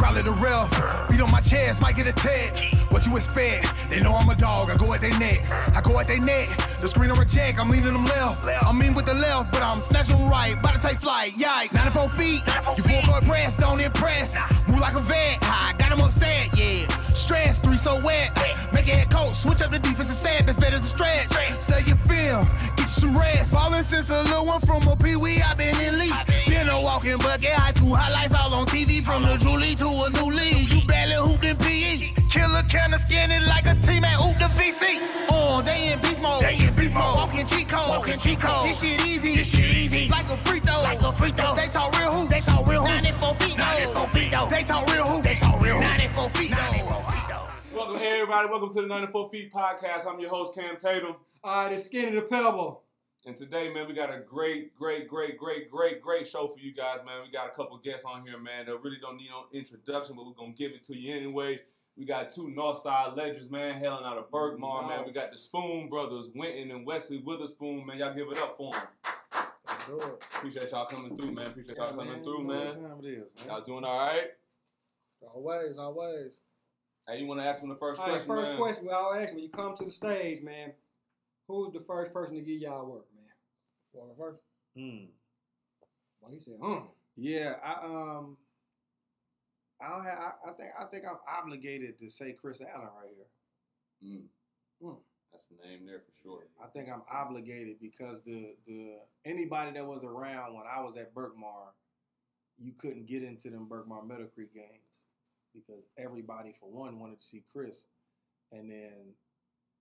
Crowd the ref, beat on my chest, might get a tag. What you expect? They know I'm a dog, I go at their neck. I go at their neck, the screen on reject, I'm leaning them left. I'm mean with the left, but I'm snatching them right. About to take flight, yikes. 94 feet, you full court press, don't impress. Move like a vet, I got them upset, yeah. Stress, three so wet. Make a head coach, switch up the defensive set, that's better than stretch. Study your film, get some rest. Ballin' since a little one from a pee wee, I been elite. Been a walking bucket, high school highlights all on TV. From the Julie to a new league, kinda skinny like a team at Hoop the VC. On, oh, they in beast mode. They in beast mode. Walking cheat code. Walking cheat code. This shit easy. This shit easy. Like a free throw. Like a free throw. They talk real hoops. They talk real hoops. 94 feet though. 94 feet though. They talk real hoops. They talk real hoops. 94 feet though. Welcome, hey everybody. Welcome to the 94 Feet Podcast. I'm your host, Cam Tatum. All right, it's Skinny the Pebble. And today, man, we got a great, great, great, great, great, great show for you guys, man. We got a couple guests on here, man, that really don't need no introduction, but we're going to give it to you anyway. We got two Northside legends, man, hailing out of Berkmar, man. We got the Spoon brothers, Wynton and Wesley Witherspoon, man. Y'all give it up for them. Do. Appreciate y'all coming through, man. Appreciate y'all Yeah, coming through, man. What time it is, man? Y'all doing all right? Always, always. Hey, you want to ask them the first All right, question, first man? question we all ask when you come to the stage, man. Who's the first person to give y'all work, man? Want first? Hmm. Well, he said, mm. Yeah, I um, I don't have. I, I think I think I'm obligated to say Chris Allen right here. Mm. Mm. That's the name there for sure. I think I'm obligated because the the anybody that was around when I was at Berkmar, you couldn't get into them Berkmar Meadow Creek games because everybody, for one, wanted to see Chris, and then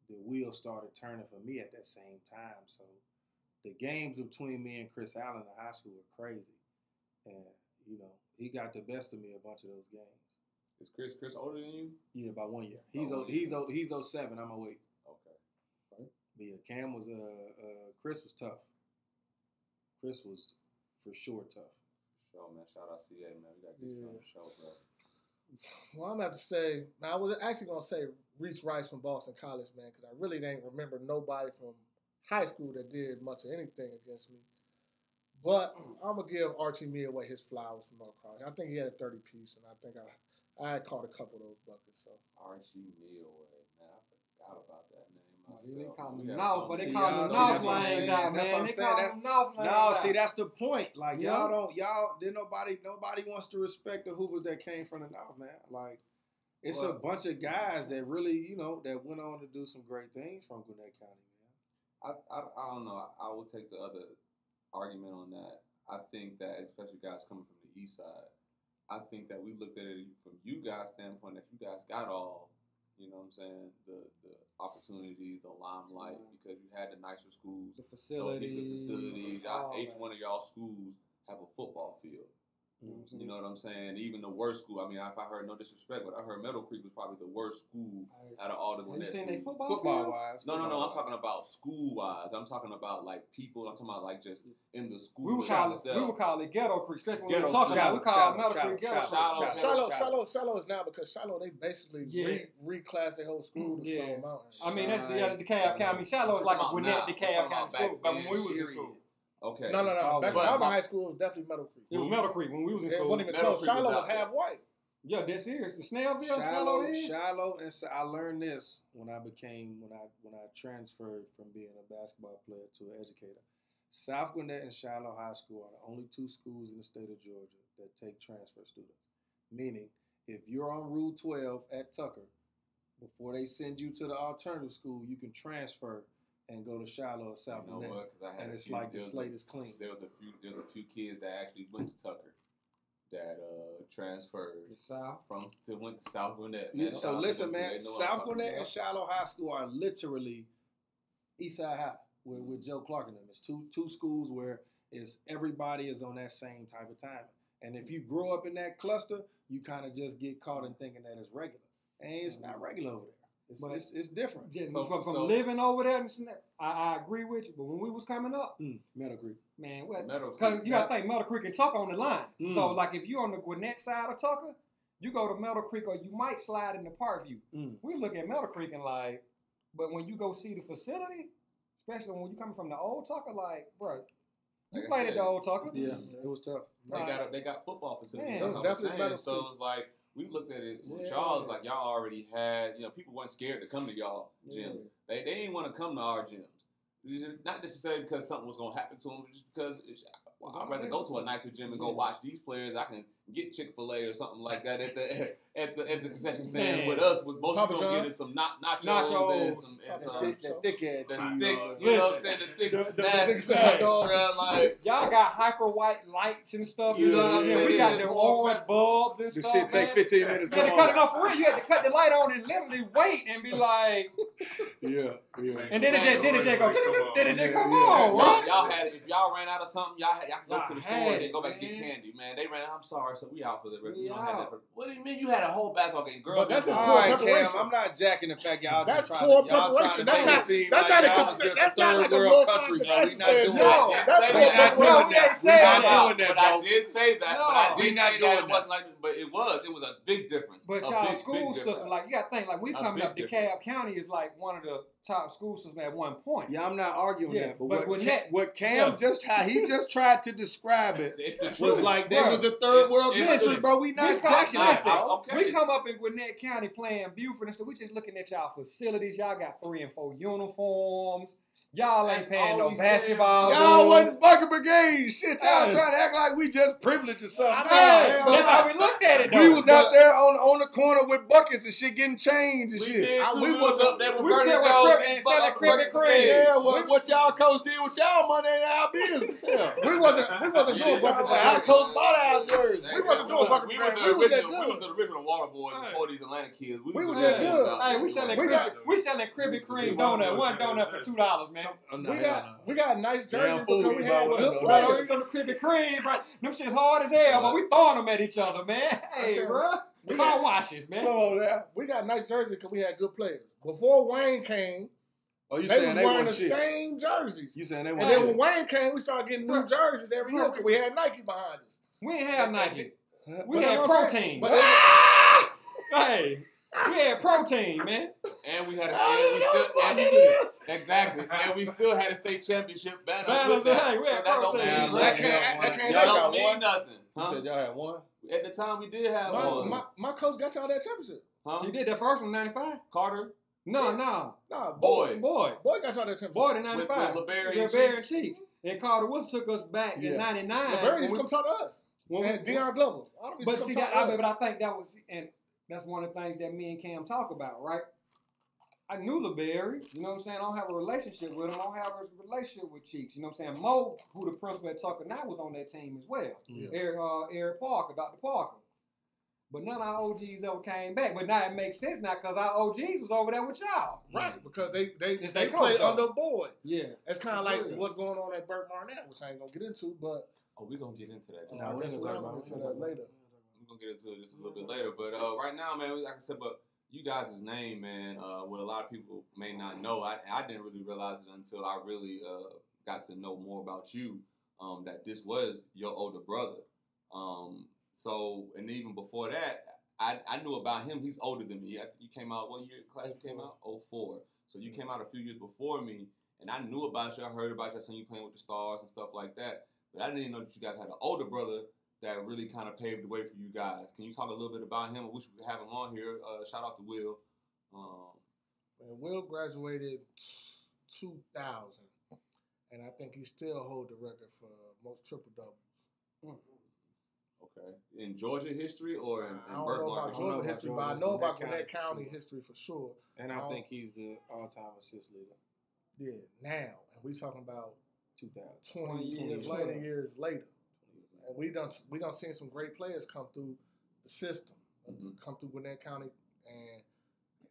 the wheels started turning for me at that same time. So the games between me and Chris Allen in high school were crazy, and you know he got the best of me a bunch of those games. Is Chris Chris older than you? Yeah, by one year. He's Oh, oh, he's oh, he's 07. I'm 08. Okay. Right. But yeah, Cam was uh, uh Chris was tough. Chris was for sure tough. Show, man. Shout out to CA, man. We got to get you on the show, bro. Well, I'm gonna have to say. Now, I was actually gonna say Reese Rice from Boston College, man, because I really didn't remember nobody from high school that did much of anything against me. But mm. I'm gonna give Archie Millway his flowers from North I think he had a 30 piece, and I think I I had caught a couple of those buckets. So Archie Millway, man. I forgot about that name. Myself. they call We them got North, but they See, call y'all- them North that's what I'm lanes saying. out, That's what I'm saying. call That- them North No, out. see that's the point. Like Yeah. y'all don't y'all did nobody nobody wants to respect the hoopers that came from the north, man. Like it's a bunch of guys that really you know that went on to do some great things from Gwinnett County, man. I, I, I don't know. I, I will take the other argument on that. I think that, especially guys coming from the east side, I think that we looked at it from you guys' standpoint that you guys got all, you know what I'm saying, the the opportunities, the limelight, because you had the nicer schools. The So the facilities. facilities, y'all, each one of y'all schools have a football field. Mm-hmm. You know what I'm saying? Even the worst school. I mean, if I heard no disrespect, but I heard Meadow Creek was probably the worst school I- out of all the Have you Gwinnett seen their football, Football wise, No, no, no. I'm talking about school wise. I'm talking about like people. I'm talking about like just in the school We would call it, we would call it Ghetto Creek, especially when we Ghetto were talking Creek. about it. We call Shallow, Meadow shallow, Creek Ghetto shallow, Creek. shallow. Shiloh, Shiloh. Shiloh, Shiloh is now because Shiloh they basically Yeah. re, reclassed their whole school to Yeah. Stone Mountain. I mean, that's the, Right. the DeKalb County. I mean, Shiloh is like a Gwinnett about. DeKalb County school. But when we was in school, okay. no, no, no. Oh, Back but when I was in my- high school, it was definitely Meadow Creek. it was Meadow Creek when we was in It school. wasn't even Meadow close. Creek was Shiloh was half white. Yeah, that's serious. The Snellville, Shiloh, Shiloh. Shiloh, and so I learned this when I became when I when I transferred from being a basketball player to an educator. South Gwinnett and Shiloh High School are the only two schools in the state of Georgia that take transfer students. Meaning, if you're on Rule 12 at Tucker, before they send you to the alternative school, you can transfer and go to Shiloh or South You know what? Because I had and it's few- like the was a- slate is clean. There was a few. There's a few kids that actually went to Tucker that uh transferred South. from to went to South Gwinnett. Yeah, so to listen, man. They know what I'm South Gwinnett and Shiloh High School are literally Eastside High with, with Joe Clark and them. It's two two schools where is everybody is on that same type of timing. And if you grow up in that cluster, you kind of just get caught in thinking that it's regular, and it's not regular over there. It's But- it's, it's different. Just So- from, from so- living over there, and this and that, I, I agree with you. But when we was coming up, Mm, Meadow Creek. man, what? Meadow Because Creek. you got to think Meadow Creek and Tucker on the line. Mm. So, like, if you're on the Gwinnett side of Tucker, you go to Meadow Creek or you might slide into Parkview. Mm. We look at Meadow Creek and like, but when you go see the facility, especially when you coming from the old Tucker, like, bro, you Like I played at the old Tucker. Yeah, it was tough. They got they got football facilities. Man, That's it what was I'm definitely saying. Meadow So Creek. it's like we looked at it with Yeah. y'all like y'all already had, you know, people weren't scared to come to y'all gym. Yeah. They they didn't want to come to our gyms. Not necessarily because something was gonna happen to them, just because I'd rather go to a nicer gym and go watch these players. I can get Chick Fil A or something like that at the at the at the concession stand Man. with us. With most Papa people gonna John. get us some na- nachos, and Nachos. some and Papa some. John. Thick- that thick ass That's thick, you know what I'm saying? The thick, The- the- the thick side dogs. bruh, like, Y'all got hyper white lights and stuff. You Yeah, know what I'm yeah, saying? We got just them orange bulbs and The stuff. shit take 15 minutes. You had to cut it off for real. You had to cut the light on and literally wait and be like, Yeah, yeah. and then it just, then it just go, then it just come yeah. on, Y'all, right? y'all had if y'all ran out of something, y'all had y'all go to the store and go back and get candy, man. They ran out. I'm sorry, so we out for the rest. We We don't have that. For, what do you mean you had a whole backlog and girls? But that's in just the- poor All right, Cam. I'm not jacking the fact y'all That's just trying poor to, y'all trying to preparation. That's make not- it seem that's like not a y'all cons- just a that's not third like a world North country. Side No, we not doing. No, that. that's We poor not doing that. we We ain't not that. doing that, But I did say that. But I did not say that. It wasn't like, but it was. It was a big difference. But y'all school system, like you got to think, like we coming up, DeKalb. County is like one of the top school system at one point. Yeah, I'm not arguing Yeah, that, but, but what, Cam, that- what Cam yeah. just how he just tried to describe it It's was truth. like they Bro, was a third it's- world it's country, bro. We not We come- jacking that, listen, I- bro. okay. We come up in Gwinnett County playing Buford and stuff. We just looking at y'all facilities. Y'all got three and four uniforms. Y'all ain't That's paying no we said. basketball. Y'all dude. wasn't Bucket Brigade. Shit, y'all Hey. trying to act like we just privileged or something. I mean, That's how we looked at it. Though. We was But- out there on on the corner with buckets and shit, getting chains and We shit. did too. we We was wasn't- up there with we Bernie kept Jones and selling fucked up crib and cream. Yeah, what, what y'all coach did with y'all money ain't our business. Hell. We wasn't we wasn't Yeah, doing it's bucket all Our brigade. coach bought our jerseys. We wasn't doing bucket we brigade. was We was that original. We was the original water boys Hey. before these Atlanta kids. We was was the that good. Hey, we selling We Krispy, got- selling Krispy Kreme We donut. One donut for two dollars, man. Oh, no, We got no. we got nice jerseys fool, because we we had one good of those. Bro, we players. go to Krispy Kreme, bro. Them shit's hard as hell, but we throwing them at each other, man. Hey, said, bro. we Car got- washes, man. Come on now. We got nice jerseys because we had good players. Before Wayne came, Oh, you they saying was they wearing the shit? same jerseys. You saying they And then shit? when Wayne came, we started getting new jerseys every year because we had Nike behind us. We ain't have Nike. We But had that's what protein. But Ah! Hey, we had protein, man. And we had a, I oh, and we still and we, is. exactly. And we still had a state championship banner Banners, with that. hey, we so had that don't protein, mean Man. That can't- that can't That y'all don't mean one. nothing. You said y'all had one. At the time we did have my, one. my, my coach got y'all that championship. huh? You did that first one, 95? Carter No, no. Nah, Boy. Boy. Boy got y'all that championship. Boy, the 95. with LeBerry Yeah, and Bear and Cheeks. Cheeks. And Carter Woods took us back Yeah. in 99. The Berries when we- come talk to us. when we- and Deion Glover. All of these But see, that, I, but I think that was, and that's one of the things that me and Cam talk about, right? I knew LeBerry, you know what I'm saying? I don't have a relationship with him. I don't have a relationship with Cheeks. You know what I'm saying? Mo, who the principal at Tucker now, was on that team as well. Yeah. Eric, uh, Eric Parker, Dr. Parker. But none of our OGs ever came back. But now it makes sense now because our OGs was over there with y'all. Right, because they they, It's they their play coach, though. under Boyd. Yeah. It's kind of like real. what's going on at Burke Marnett, which I ain't gonna get into, but Oh, we're gonna get into that. Nah, we that's ain't what gonna talk about get into that later. Gonna get into it just a little bit later. But uh, right now, man, like I said, but you guys' name, man, uh, what a lot of people may not know, I, I didn't really realize it until I really uh, got to know more about you, um, that this was your older brother. Um, so, and even before that, I, I knew about him. He's older than me. You came out, what year class you came out? 04. So you came out a few years before me, and I knew about you. I heard about you. I seen you playing with the stars and stuff like that. But I didn't even know that you guys had an older brother that really kind of paved the way for you guys. Can you talk a little bit about him? I wish we could have him on here. Uh, shout out to Will. Um, And Will graduated 2000, and I think he still hold the record for most triple doubles. okay, in Georgia history or in, I in don't Burke know about I don't know Georgia history, but I know about Gwinnett County County sure. history for sure. And I Oh. think he's the all-time assist leader. Yeah, now, and we're talking about 2000. 20, years, 20 20 years later. And we done we done seen some great players come through the system, Mhm. come through Gwinnett County, and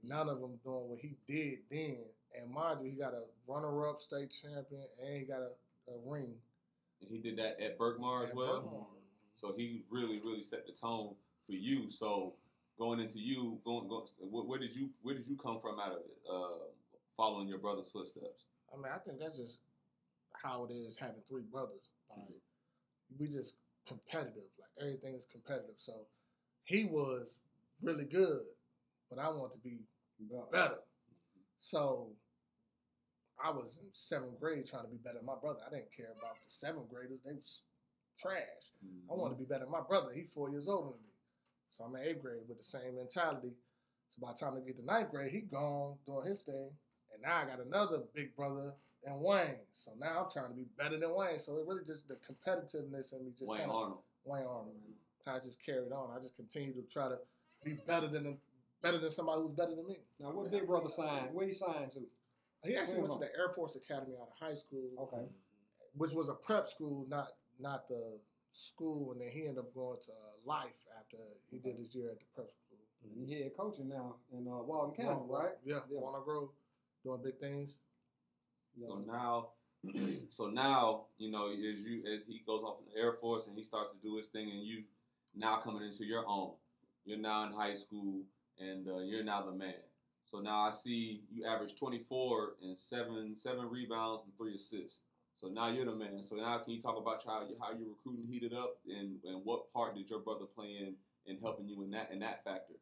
none of them doing what he did then. And mind you, he got a runner-up state champion, and he got a, a ring. And he did that at Berkmar as at well. Berkmar. So he really, really set the tone for you. So going into you, going, going where, did you where did you come from out of it? Uh, following your brother's footsteps. I mean, I think that's just how it is having three brothers. Like we just competitive. Like everything is competitive. So he was really good, but I want to be better. So I was in seventh grade trying to be better than my brother. I didn't care about the seventh graders. They was trash. I wanted to be better than my brother. He's four years older than me. So I'm in eighth grade with the same mentality. So by the time I get to ninth grade, he gone doing his thing. And now I got another big brother in Wayne. So now I'm trying to be better than Wayne. So it really just the competitiveness in me just Wayne kind of Arnold. Wayne Arnold. Kind of just carried on. I just continue to try to be better than better than somebody who's better than me. Now, what big brother signed? Where he signed to? He actually Where went to the Air Force Academy out of high school, Okay. which was a prep school, not not the school. And then he ended up going to uh, Life after he did his year at the prep school. And he head coaching now in uh, Walton County, Walnut- right? Yeah, Yeah. Walnut Grove, doing big things. So now, so now, you know, as you as he goes off in the Air Force and he starts to do his thing, and you now coming into your own. You're now in high school, and uh, you're now the man. So now I see you average 24 and seven seven rebounds and three assists. So now you're the man. So now can you talk about how you how you're recruiting heated up, and and what part did your brother play in in helping you in that in that factor?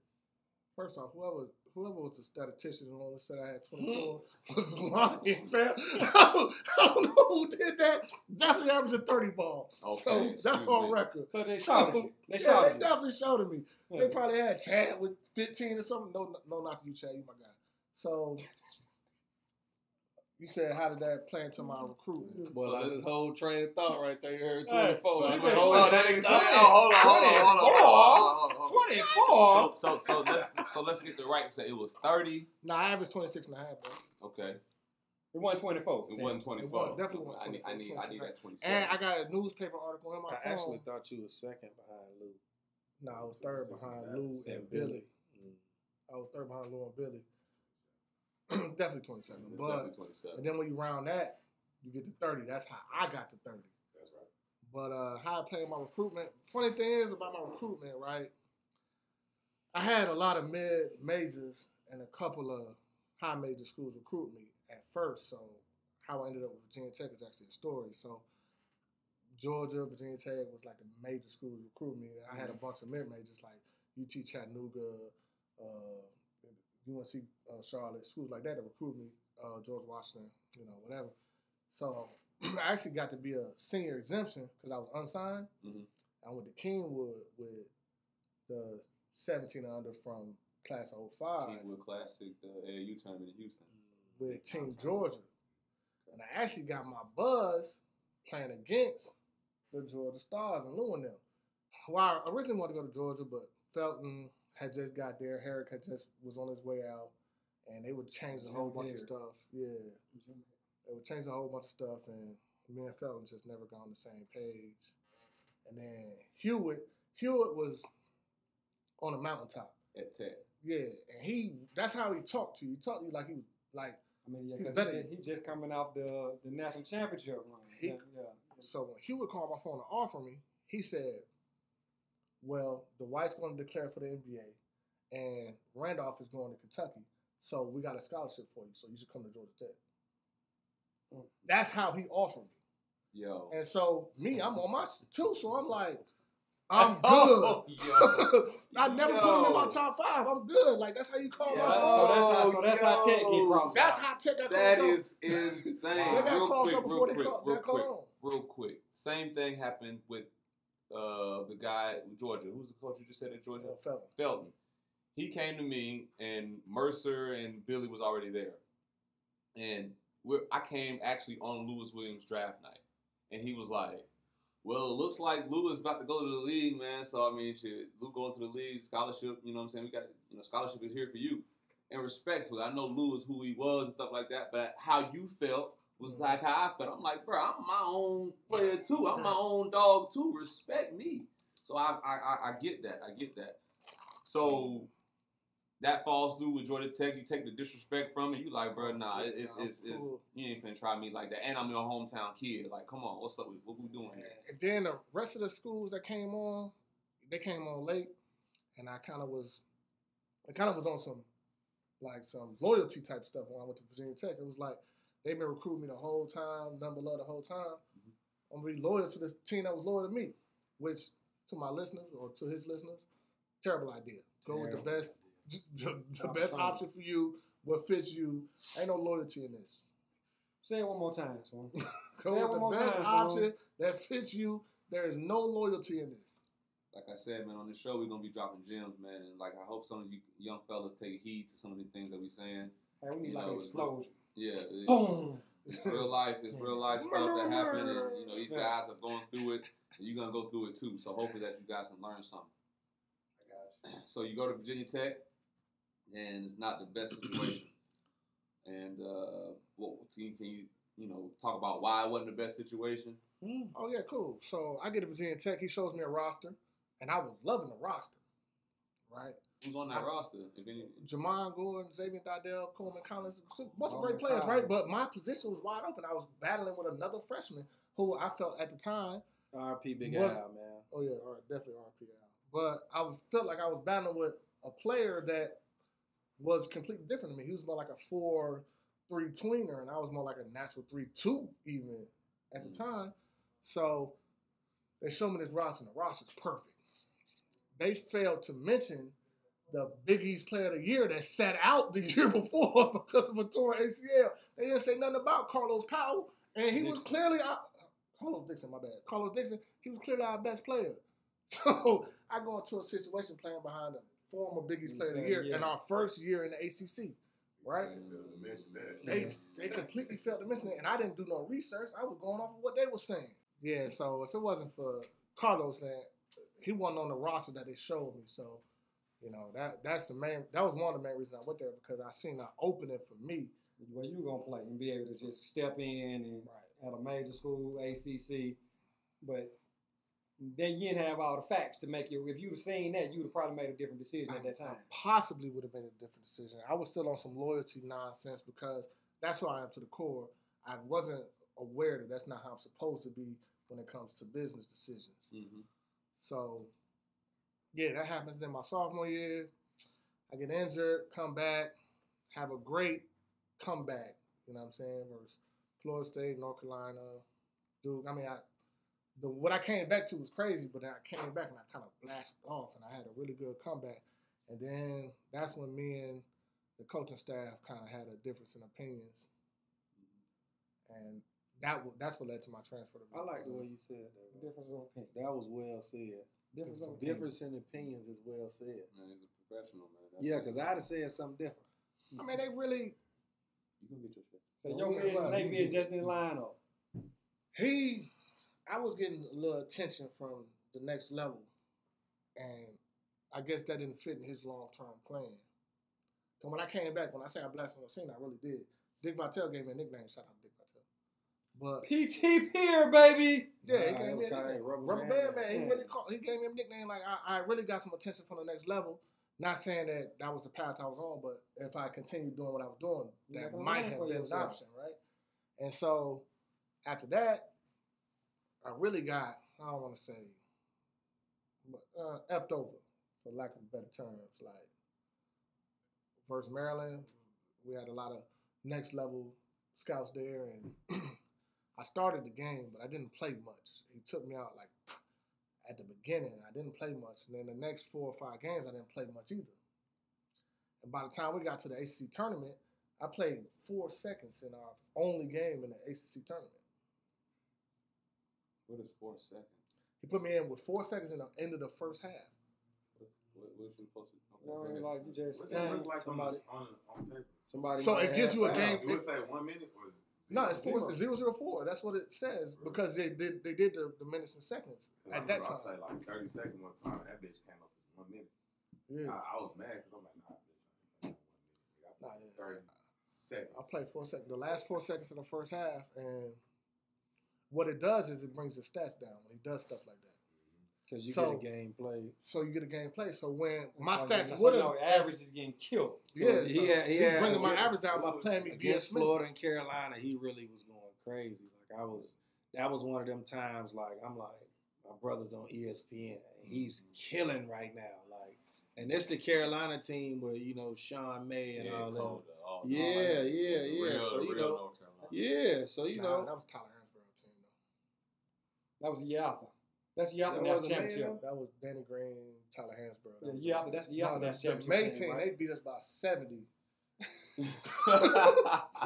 First off, whoever whoever was the statistician and all of a sudden I had 24 was lying, fam. I don't, I don't know who did that. Definitely averaging 30 balls. Okay, so that's on me. record. So they shot you. They yeah, shot they you. definitely showed me. Yeah. They probably had Chad with 15 or something. No, no, not you, Chad. You my guy. So you said, how did that play into my recruitment? Mm-hmm. Well, So that's this- his whole train of thought right there. You heard 24. he That's said a whole- 20. Oh, that nigga said, oh, hold on, hold on, hold on, hold on, hold on, hold on. 24? So, so, so let's so let's get the right. So it was 30. Nah, I averaged 26 and a half, bro. Okay, It wasn't 24. it wasn't 24. was, definitely wasn't I need, I need, I need that 27. And I got a newspaper article in my I phone. actually thought you were second behind Lou. no, I was third behind Lou and And Billy. Mm. I was third behind Lou and Billy. Definitely 27. It's But definitely 27. and then when you round that, you get to 30. That's how I got to 30. That's right. But uh, how I played my recruitment. Funny thing is about my recruitment, right? I had a lot of mid majors and a couple of high major schools recruit me at first. So how I ended up with Virginia Tech is actually a story. So Georgia, Virginia Tech was like the major schools recruit me. I had a bunch of mid majors like UT Chattanooga, uh, UNC uh, Charlotte, schools like that that recruit me. Uh, George Washington, you know, whatever. So I actually got to be a senior exemption because I was unsigned. Mhm. I went to Kingwood with the 17 and under from class of 05 Kingwood Classic, the AAU tournament in Houston. with Team Georgia. And I actually got my buzz playing against the Georgia Stars and Lou and them. Well, I originally wanted to go to Georgia, but Felton had just got there. Harrick had just was on his way out, and they would change a whole bunch of stuff. Yeah, they would change a whole bunch of stuff, and me and Felton just never got on the same page. And then Hewitt, Hewitt was on a mountaintop. At Tech. Yeah, and he that's how he talked to you. He talked to you like he was like I mean, yeah, He's 'cause better. he, just, he just coming off the the national championship run. He- yeah, yeah. So when Hewitt called my phone to offer me, he said, "Well, the White's going to declare for the NBA, and Randolph is going to Kentucky. So we got a scholarship for you. So you should come to Georgia Tech." Mm. That's how he offered me. Yo. And so me, I'm on my shit too. So I'm like, I'm good. Oh, yo. I never put him in my top five. I'm good. Like that's how you call Yo. my So that's how so that's how Tech get yo. crossed. That's how Tech got That crossed is insane. Wow. They got Real crossed quick, up before real they quick, call- real got quick, on. real quick. Same thing happened with uh, the guy in Georgia. Who's the coach you just said at Georgia? out. Felton. Felton. He came to me, and Mercer and Billy was already there. And we're, I came actually on Louis Williams draft night, and he was like, "Well, it looks like Lou is about to go to the league, man. So I mean, shit, Lou going to the league, scholarship. You know what I'm saying? We got, you know, scholarship is here for you." And respectfully, I know Lou is who he was and stuff like that, but how you felt was mm-hmm. like how I felt. I'm like, bro, I'm my own player too. I'm my uh-huh. own dog too. Respect me. So I, I, I, I get that. I get that. So that falls through with Georgia Tech. You take the disrespect from it. You like, bro, nah, it- it's, it's, it's, you ain't finna try me like that. And I'm your hometown kid. Like, come on, what's up? with- What we doing here? And then the rest of the schools that came on, they came on late, and I kind of was, I kind of was on some, like some loyalty type stuff when I went to Virginia Tech. It was like they've been recruiting me the whole time, number love the whole time. Mm-hmm. I'm really loyal to this team that was loyal to me, which to my listeners or to his listeners, terrible idea. Go with the best, the, the best option for you, what fits you. Ain't no loyalty in this. Say it one more time, son. Go Say it with one the more best time, option that fits you. There is no loyalty in this. like I said, man, on the show we're gonna be dropping gems, man, and like I hope some of you young fellas take heed to some of the things that we're saying. Hey, we need You like know, an it's explosion. Yeah, it- Boom. it's real life. It's real life stuff that happened, and you know these guys are going through it, and you're gonna go through it too. So hopefully that you guys can learn something. I got you. So you go to Virginia Tech, and it's not the best situation. And uh, what can you, can you you know talk about why it wasn't the best situation? Oh yeah, cool. So I get a Virginia Tech. He shows me a roster, and I was loving the roster. Right, Who's on that roster? If any, Jamon Gordon, Zabian Dowdell, Coleman Collins, a bunch of great players, Collins. right? But my position was wide open. I was battling with another freshman who I felt at the time. RP Big Was- Al, man. Oh yeah, all right, definitely RPL. But I felt like I was battling with a player that was completely different to me. He was more like a four three tweener, and I was more like a natural three two even at the Mm. time. So they showed me this roster, and the roster's perfect. They failed to mention the Big East Player of the Year that sat out the year before because of a torn ACL. They didn't say nothing about Carlos Powell, and he was clearly our, Carlos Dixon. My bad, Carlos Dixon. He was clearly our best player. So I go into a situation playing behind a former Big East Player of the Year in our first year in the ACC. Right. They failed to mention that. They they completely failed to mention it, and I didn't do no research. I was going off of what they were saying. Yeah, so if it wasn't for Carlos, then he wasn't on the roster that they showed me. So, you know that that's the main. That was one of the main reasons I went there because I seen an opening for me. Where you gonna play and be able to just step in and at a major school, ACC, but then you didn't have all the facts to make you. If you'd have seen that, you'd have probably made a different decision at that I time. possibly would have made a different decision. I was still on some loyalty nonsense because that's who I am to the core. I wasn't aware that that's not how I'm supposed to be when it comes to business decisions. mm-hmm. So, yeah, that happens in my sophomore year. I get injured, come back, have a great comeback. You know what I'm saying? Versus Florida State, North Carolina, Duke. I mean, I the what I came back to was crazy, but then I came back and I kind of blasted off, and I had a really good comeback. And then that's when me and the coaching staff kind of had a difference in opinions, and that wa- that's what led to my transfer. To I like the way you said that. bro. Difference of opinion. That was well said. Difference of opinion. Difference in opinions is well said. Man, he's a professional, man. That's Yeah, because I'd have said something different. I mean, they really you can get your shit. So your yeah, vision, right. they vision just in line up. he I was getting a little attention from the next level, and I guess that didn't fit in his long term plan. And when I came back, when I say I blasted on the scene, I really did. Dick Vitale gave me a nickname. Shout out Dick Vitale. But PT Pier, baby. yeah, Nah, he gave me a kinda nickname. Rubber Rubber Band Band Man. Man. He Yeah. really called, he gave me a nickname. Like I, I really got some attention from the next level. Not saying that that was the path I was on, but if I continued doing what I was doing, that might have been an option, right? And so after that, I really got I don't want to say, but uh, effed over for lack of better terms. Like versus Maryland, we had a lot of next level scouts there, and I started the game, but I didn't play much. He took me out like at the beginning. I didn't play much, and then the next four or five games, I didn't play much either. And by the time we got to the ACC tournament, I played four seconds in our only game in the ACC tournament. What is four seconds? He put me in with four seconds in the end of the first half. What's, what, what you supposed to? Okay, You know, go ahead. like you just What does it came, look like somebody. on, on paper? Somebody So it gives you a game- Do it say one minute or is No, it's four, zero? zero zero four. That's what it says because they did they did the, the minutes and seconds 'Cause I at that time. I played like 30 seconds one time and that bitch came up as one minute. Yeah, I, I was mad because I'm like, nah, bitch, I ain't playing one minute. Nigga, I Nah, played yeah. 30 seconds. I played four seconds. The last four seconds of the first half, and what it does is it brings the stats down when he does stuff like that. Because you So- get a game play. So you get a game play. So when my oh, So, stats would have know, average is getting killed. yeah, he so had- he he's had- bringing my against- average down by playing me Against BS Florida minutes. and Carolina, he really was going crazy. Like I was, that was one of them times. Like I'm like, my brother's on ESPN. And he's killing right now. Like, and it's the Carolina team where you know Sean May and Yeah, all that. all- Yeah, all yeah, yeah. So you know, yeah. So you know, that was Tyler Hansbrough team though. That was the year after. That's the year after That that's wasn't May. That was Danny Green, Tyler Hansbrough. Yeah, That was- year after that's the year after the, that's championship. May team, team, right? they beat us by seventy,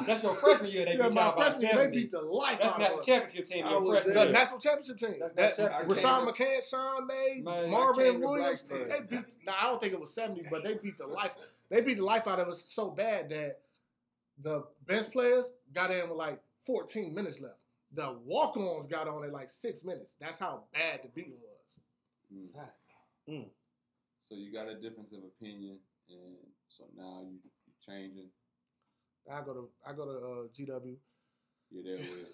That's your freshman year. They yeah, beat my by freshman year, they beat the life That's out national of us. championship team. I Your was freshman The year. national championship team. That's That, national Rashawn championship. McCann, Sean May, Man, Marvin Williams. Blacksburg. They beat. Now I don't think it was seventies, but they beat the life. They beat the life out of us so bad that the bench players got in with like 14 minutes left. The walk-ons got on at like six minutes. That's how bad the beating was. Mm. So you got a difference of opinion, and so now you you changing. I go to I go to uh, GW You're there with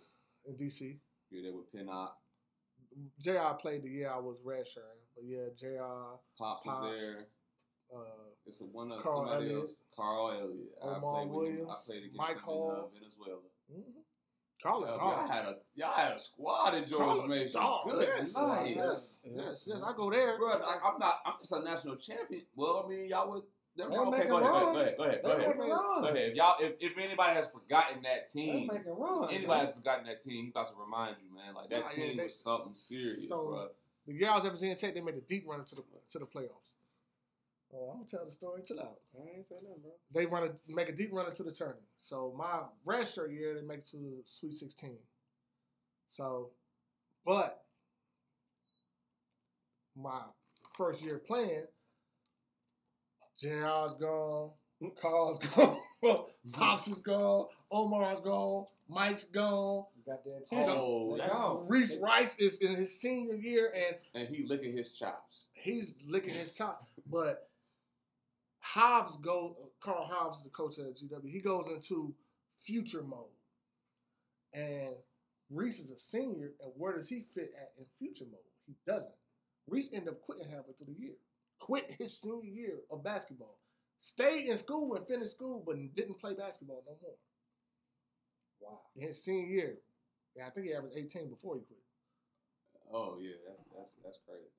in DC. you're there with Pinnock. Jr. played the year I was redshirting, but yeah, Jr. Pops, Pops. was there. Uh, It's a one of Carl somebody Elliott. else. Carl Elliott. I Omar played with him. I Williams, played against Mike him in uh, Hall. Venezuela. mhm. It Y'all, had a y'all had a squad in George Mason. dog. Good Yes, night. Oh, yes, yes, yes. I go there. Bro, I, I'm not. I'm just a national champion. Well, I mean, y'all would. Never They mind. Okay, go ahead, go ahead. Go ahead. Go ahead. Go ahead. Go ahead. If y'all, if, if anybody has forgotten that team, runs. anybody has forgotten that team, he about to remind you, man. Like that Nah, yeah, team they- was something serious, So- bro. The year I was at Virginia Tech, they made a deep run to the to the playoffs. Oh, I'm gonna tell the story. Chill out. I ain't saying nothing, bro. They run a, make a deep run into the tournament. So my redshirt year, they make it to the Sweet 16. So, but my first year playing, JR's gone, Carl's gone, Pops is gone, Omar's gone, Mike's gone. You got their attention. Oh, They that's- gone. Reese Rice is in his senior year, and And he licking his chops. he's licking his chops. But Hobbs go Karl Hobbs is the coach at GW. He goes into future mode. And Reese is a senior, and where does he fit at in future mode? He doesn't. Reese ended up quitting halfway through the year. Quit his senior year of basketball. Stayed in school and finished school, but didn't play basketball no more. Wow. In his senior year. Yeah, I think he averaged 18 before he quit. Oh yeah, that's that's that's crazy.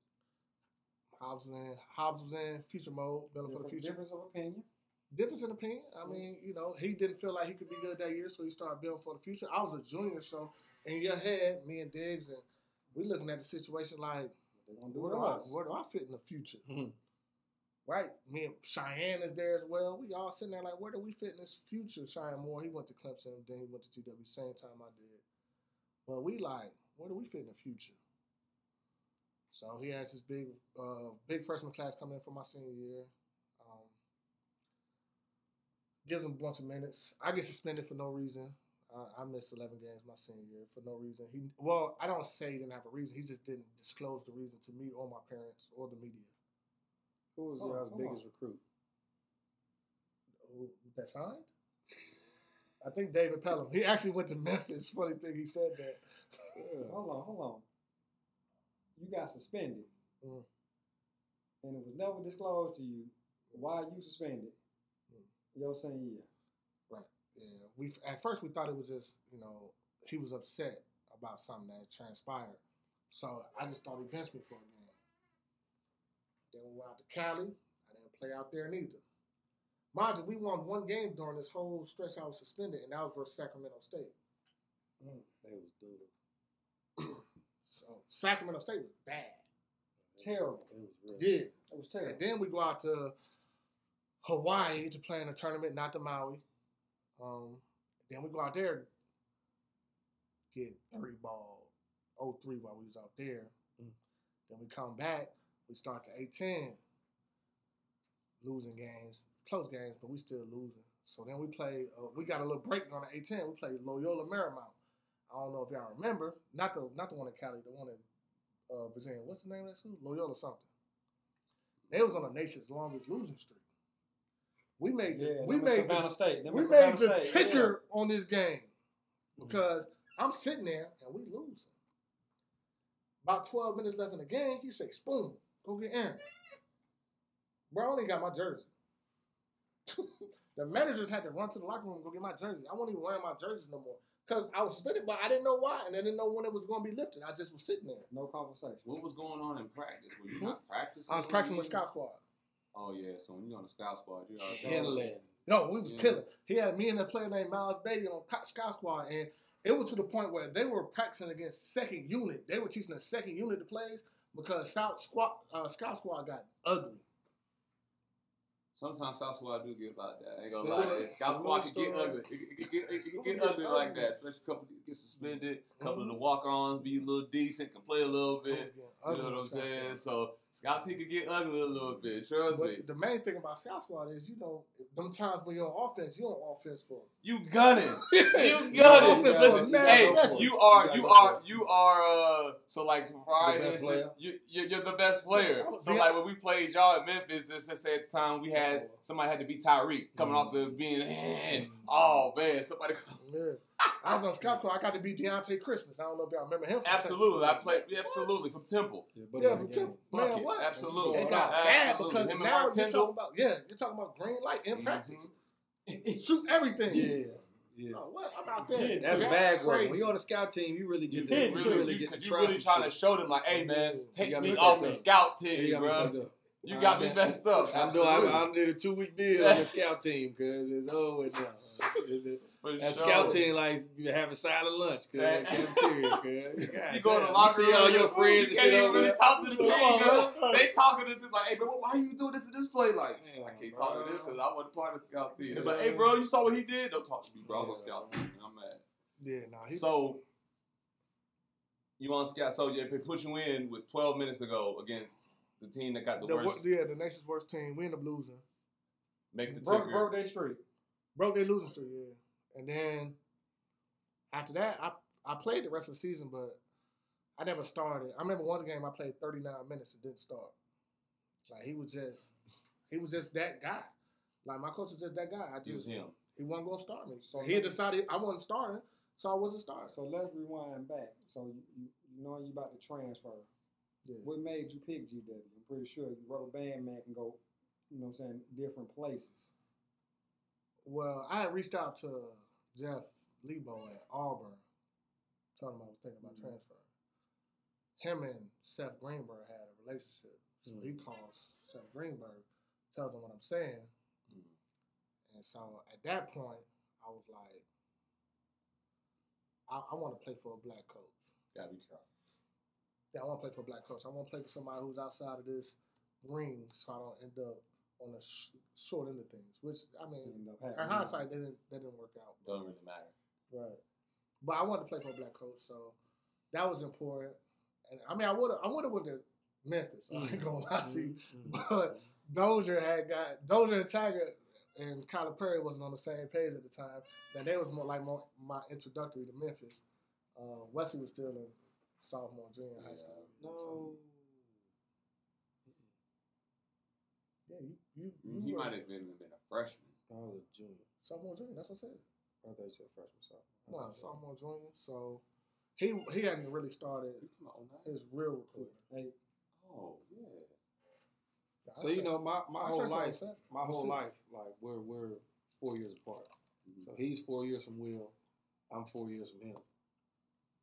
Hobbs was in Hobbs was in future mode, building for the future. difference of opinion. difference in opinion. I mean, you know, he didn't feel like he could be good that year, so he started building for the future. I was a junior, so in your head, me and Diggs, and we looking at the situation like, where do, I, where do I fit in the future? Mhm. Right? Me and Cheyenne is there as well. We all sitting there like, where do we fit in this future? Cheyenne Moore, he went to Clemson, then he went to GW, same time I did. But we like, where do we fit in the future? So he has his big, uh, big freshman class coming in for my senior year. Um, gives him a bunch of minutes. I get suspended for no reason. I, I missed 11 games my senior year for no reason. He well, I don't say he didn't have a reason. He just didn't disclose the reason to me or my parents or the media. Who was Oh, y'all's biggest recruit? Who that signed? I think David Pellom. He actually went to Memphis. Funny thing, he said that. Hold on, hold on. You got suspended, Mm. and it was never disclosed to you why you suspended Mm. your senior year. Yeah, we at first we thought it was just you know he was upset about something that transpired, so I just thought he benched me for a game. Then we went out to Cali. I didn't play out there neither. Mind you, we won one game during this whole stretch I was suspended, and that was versus Sacramento State. They was doodle. So Sacramento State was bad. Terrible. It was. Yeah. It was terrible. And then we go out to Hawaii to play in a tournament, not the Maui. Um, then we go out there, get 30 ball, 03 while we was out there. Mm. Then we come back, we start to A10, losing games, close games, but we still losing. So then we play, uh, we got a little break on the A10. We played Loyola Marymount. I don't know if y'all remember, not the not the one in Cali, the one in uh, Virginia. What's the name of that school? Loyola something. They was on the nation's longest losing streak. We made the, yeah, we made the, State. we made the State, yeah. ticker on this game because I'm sitting there and we losing. About 12 minutes left in the game, he say, "Spoon, go get Aaron." Bro, I only got my jersey. the managers had to run to the locker room and go get my jersey. I wasn't even wearing my jerseys no more because I was suspended, but I didn't know why, and I didn't know when it was going to be lifted. I just was sitting there. No conversation. What was going on in practice? Were you Hmm? not practicing? I was practicing with Scout Squad. Oh yeah, so when you're on the scout squad, you are Handling. No, we was Yeah. killing. He had me and a player named Miles Beatty on Co- Scout Squad, and it was to the point where they were practicing against second unit. They were teaching the second unit the plays because South Squad, uh, Scout Squad got ugly. Sometimes South Squad do get like that. I ain't gonna lie. South Squad can get ugly. It, it, get- it, can get ugly like that. Especially a couple get suspended. A couple Mm-hmm. of the walk-ons be a little decent, can play a little bit. You know what I'm saying? So Scout Team can get ugly a little bit. Trust me. The main thing about South Squad is, you know, them times when you're on offense, you're on offense for. You gunning. You gunning. for Listen, man hey, you are, You you are, you are. Uh, so like, The best you, you, you're the best player. So like when we played y'all at Memphis, let's just say at the time we had somebody had to be Tyreke coming off Mm-hmm. the being oh man, somebody. Yeah. I was on Scout Squad. I got to be Dionte Christmas. I don't know if y'all remember him. From Absolutely, I played absolutely from Temple. Yeah, but Yeah, from the Temple. Man, Bucket, what? absolutely. It got Absolutely. bad because Him now Mark you're talking about yeah, you're talking about green light in Mhm. practice. Shoot everything. Yeah, yeah. Oh, what? I'm out there. Yeah, That's bad bag work. When you're on the scout team, you really You get the, you really, really you, get cause the you trust really and trying to show them like, hey man, take me me off the scout team, you got me bro. Fucked up. You Uh, got me man. messed up. I'm doing. I, I did a two week deal on the scout team because it's over now. For That sure. scout team like you having silent lunch, cause Man. cafeteria, cause You go to the locker see room, all your you friends and can't even over really talk to the team. On, They talking to this like, hey, bro, why you doing this in this play? Like, Yeah, I can't talk to this because I wasn't part of the scout team. They're Yeah. like, hey, bro, you saw what he did? Don't talk to me, bro. I was on scout team. I'm mad. Yeah, nah. He, So you on scout? So they put you in with 12 minutes ago against the team that got the, the, wor- worst. yeah, the nation's worst team. We end up losing. Make the broke, ticker. broke their streak. Broke their losing streak, yeah. And then after that, I I played the rest of the season, but I never started. I remember one game I played 39 minutes and didn't start. Like he was just he was just that guy. Like my coach was just that guy. I It was just him. he wasn't gonna start me. So So he had decided I wasn't starting, so I wasn't starting. So let's rewind back. So you, you, you know you about to transfer. Yeah. What made you pick GW? I'm pretty sure you rubber band man can go, you know what I'm saying, different places. Well, I had reached out to Jeff Lebo at Auburn, telling him I was thinking about Mm-hmm. transferring. Him and Seth Greenberg had a relationship. So he Mm-hmm. calls Seth Greenberg, tells him what I'm saying. Mm-hmm. And so at that point, I was like, I, I want to play for a black coach. Gotta be careful. Yeah, I want to play for a black coach. I want to play for somebody who's outside of this ring so I don't end up on the sh- short end of things, which, I mean, End up in having- hindsight, they didn't, they didn't work out. Doesn't really matter. Right. But I wanted to play for a black coach, so that was important. And I mean, I would have, I would have went to Memphis. I ain't gonna lie to you, but Dozier had got Dozier and Taggart and Kyler Perry wasn't on the same page at the time. That they was more like more my introductory to Memphis. Uh, Wesley was still in sophomore, junior high school. No. Yeah, you you, you He might have been, been a freshman. I was a junior. sophomore, junior. That's what I said. I thought you said freshman, sophomore. No, sophomore, junior. So he he hadn't really started You come on, man. his real recruitment. Hey, Oh, yeah. So you know, my, my I whole life, my whole life, like we're we're four years apart. Mhm. So he's four years from Will, I'm four years from him.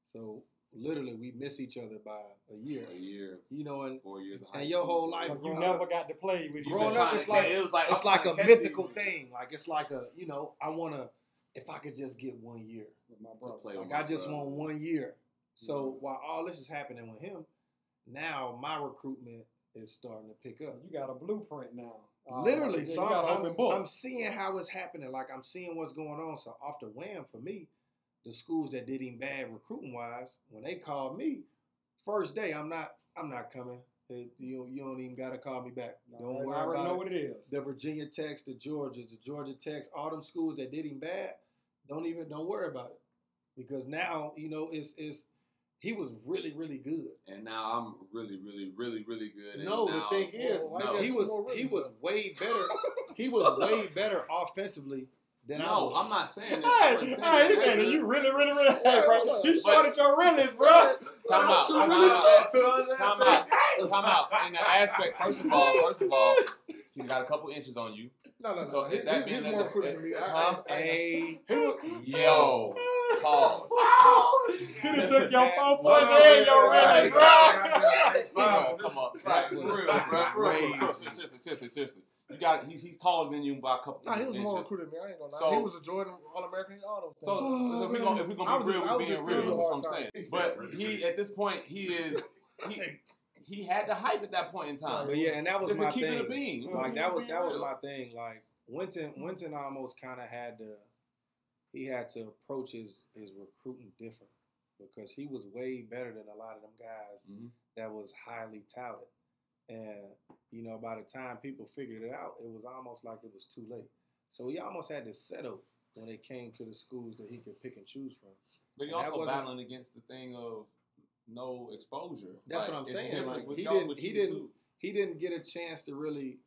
So literally, we miss each other by a year. A year, You know, and four years of and your whole life, so you never up, got to play with Growing up, it's like- it was like it's I'm like a trying to catch mythical you thing. Like it's like a you know, I wanna if I could just get one year. with my to brother. play Like my I just brother. want one year. So Mhm. while all this is happening with him, now my recruitment is starting to pick So up. you got a blueprint now. Uh, Literally, yeah, so you got an I'm, I'm. I'm seeing how it's happening. Like I'm seeing what's going on. So off the wham for me, the schools that did him bad recruiting wise, when they called me, first day I'm not I'm not coming. It- you you don't even gotta call me back. I Don't worry I already about know it. what it is. The Virginia Techs, the Georgias, the Georgia Techs, all them schools that did him bad, don't even don't worry about it because now you know it's it's he was really really good. And now I'm really, really, really, really good. And No, the thing is, why you no, he was he was way better. He was way better offensively than I no, was. I'm not saying that. I'm Hey, not saying hey, you saying you really, really, really, Wait, hey, bro, up. you But- shorted your realness, bro. Time out. Two Time really out. short to Time out. Time out. In the aspect, first of all, first of all, he's got a couple inches on you. No, no, no. So he, it- that he's, he's more the- recruited than me. I, huh? I, I, Hey, Yo, pause. Should have took your four Wow. points and your realness, bro. Bro, come on, right? For real, bro. For real, for real. Seriously, seriously, seriously. You got. He's he's taller than you by a couple. nah, he was more recruited than me. I ain't gonna lie. So- he was a Jordan All American. All those So, things. so if we gonna if we gonna be real, we was being real. That's what I'm saying. But he at this point he is he he had the hype at that point in time. But yeah, and that was Just my to keep thing. it a bean. Like that was that was my thing. Like Wynton, Wynton almost kind of had to. He had to approach his his recruiting different because he was way better than a lot of them guys Mhm. that was highly touted. And you know, by the time people figured it out, it was almost like it was too late. So he almost had to settle when it came to the schools that he could pick and choose from. But he And also wasn't- battling against the thing of no exposure. That's Like, what I'm saying. Like, he didn't- he didn't- too. he didn't get a chance to really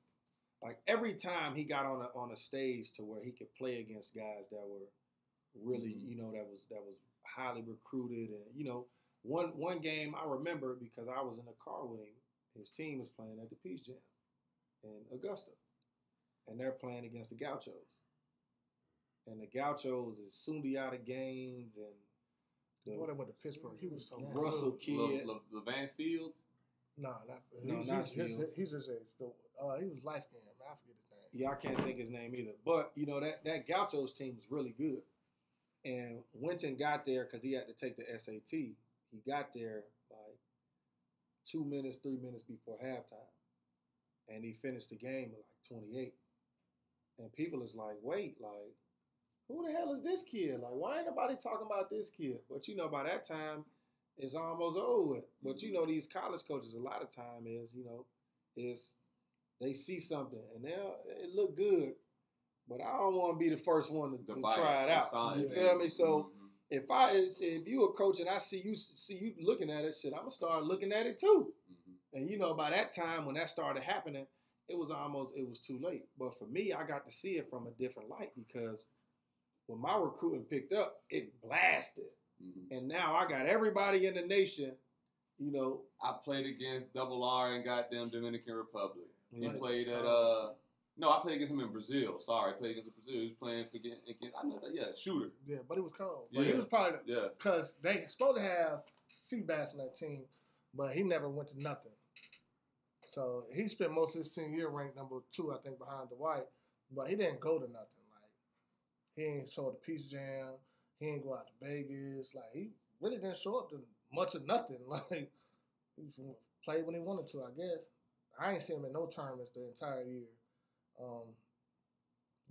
like every time he got on a on a stage to where he could play against guys that were really Mhm. you know that was that was highly recruited and you know one one game I remember because I was in the car with him his team was playing at the Peach Jam in Augusta and they're playing against the Gauchos and the Gauchos is Sundiata Gaines and the Boy, that went to Pittsburgh. He was so Yeah. good. Russell Le- Kid Le- Levance Fields. Nah, not No, he's, not he's, his, Fields. he's his age. though. Uh, he was light skinned. I forget his name. Yeah, I can't think his name either. But you know that that Gauchos team was really good, and Wynton got there because he had to take the SAT. He got there like two minutes, three minutes before halftime, and he finished the game at like twenty eight. And people is like, wait, like, who the hell is this kid? Like, why ain't nobody talking about this kid? But you know, by that time, it's almost over. But you know, these college coaches, a lot of time is, you know, is they see something and they it look good, but I don't want to be the first one to, to try it out. You feel me? So Mhm. if I if you a coach and I see you see you looking at it, shit, I'm gonna start looking at it too. Mhm. And you know, by that time when that started happening, it was almost it was too late. But for me, I got to see it from a different light because when my recruiting picked up, it blasted, Mhm. and now I got everybody in the nation. You know, I played against Double R in goddamn Dominican Republic. He Right. played at uh no, I played against him in Brazil. Sorry, I played against Brazil. He was playing for against, against I know, yeah, shooter. Yeah, but he was cold. Yeah. But he was probably Yeah. because they supposed to have Seabass on that team, but he never went to nothing. So he spent most of his senior year ranked number two, I think, behind Dwight, but he didn't go to nothing. Like he ain't show up to Peach Jam. He ain't go out to Vegas. Like he really didn't show up to much of nothing. Like he played when he wanted to, I guess. I ain't seen him in no tournaments the entire year. Um,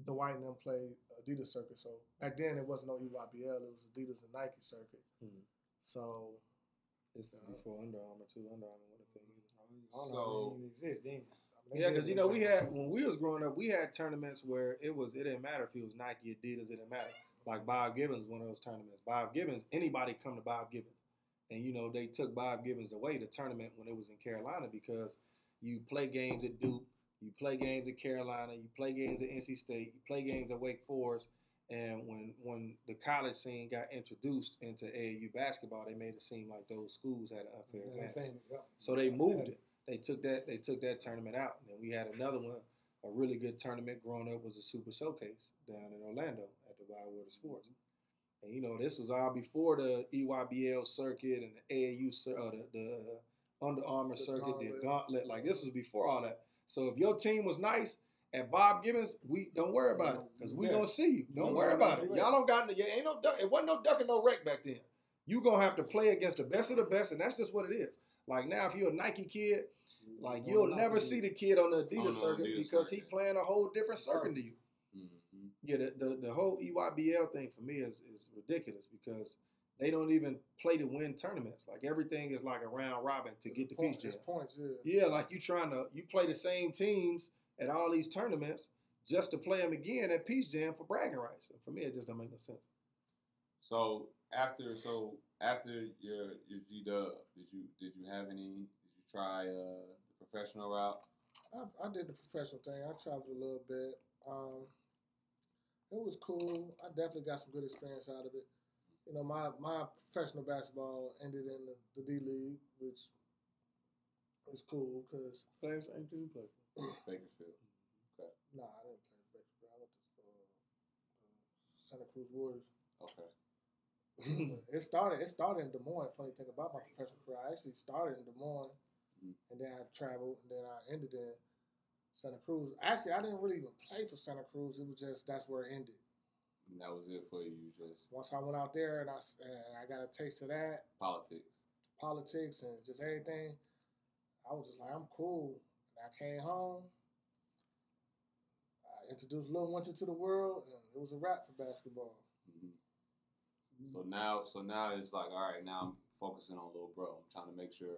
Dwight and them played Adidas circuit, so back then it wasn't no EYBL. It was Adidas and Nike circuit. Mhm. So this is before Under Armour too. Under Armour won the thing. I don't know, it didn't exist then. I mean, they Yeah, because you know we had when we was growing up, we had tournaments where it was it didn't matter if it was Nike, Adidas, it didn't matter. Like Bob Gibbons, one of those tournaments. Bob Gibbons, anybody come to Bob Gibbons, and you know they took Bob Gibbons away the tournament when it was in Carolina because you play games at Duke, you play games at Carolina, you play games at NC State, you play games at Wake Forest, and when when the college scene got introduced into AAU basketball, they made it seem like those schools had an unfair advantage. So they moved it. They took that. They took that tournament out, and then we had another one. A really good tournament growing up was the Super Showcase down in Orlando at the Wildwater Sports. And you know this was all before the EYBL circuit and the AAU, uh, the, the Under Armour The circuit, the gauntlet. Gauntlet. Like this was before all that. So if your team was nice at Bob Gibbons, we don't worry about it because we Yeah. gonna see you. Don't worry about it. Y'all don't got you ain't no duck. It wasn't no duck and no wreck back then. You gonna have to play against the best of the best, and that's just what it is. Like now, if you're a Nike kid, like you'll out never see the kid on the On Adidas circuit Adidas because he circuit. playing a whole different circuit to you. Mhm. Yeah, the, the, the whole EYBL thing for me is, is ridiculous because they don't even play to win tournaments. Like everything is like a round robin to get the point- Peach Jam. it's points, yeah. Yeah, like you trying to you play the same teams at all these tournaments just to play them again at Peach Jam for bragging rights. And for me, it just don't make no sense. So after so after your your G Dub, did you did you have any? Did you try uh, the professional route? I, I did the professional thing. I traveled a little bit. Um, it was cool. I definitely got some good experience out of it. You know, my, my professional basketball ended in the, the D League, which is cool because Play the same team play. Bakersfield. Okay. Nah, I didn't play for Bakersfield. I went to uh, uh, Santa Cruz Warriors. Okay. it started. It started in Des Moines. Funny thing about my professional career, I actually started in Des Moines, Mm. and then I traveled, and then I ended in Santa Cruz. Actually, I didn't really even play for Santa Cruz. It was just that's where it ended. And that was it for you. Just Once I went out there and I and I got a taste of that politics. politics and just everything, I was just like, I'm cool. And I came home. I introduced Lil Winter to the world, and it was a wrap for basketball. Mhm. So now, so now it's like, all right, now I'm focusing on little bro. I'm trying to make sure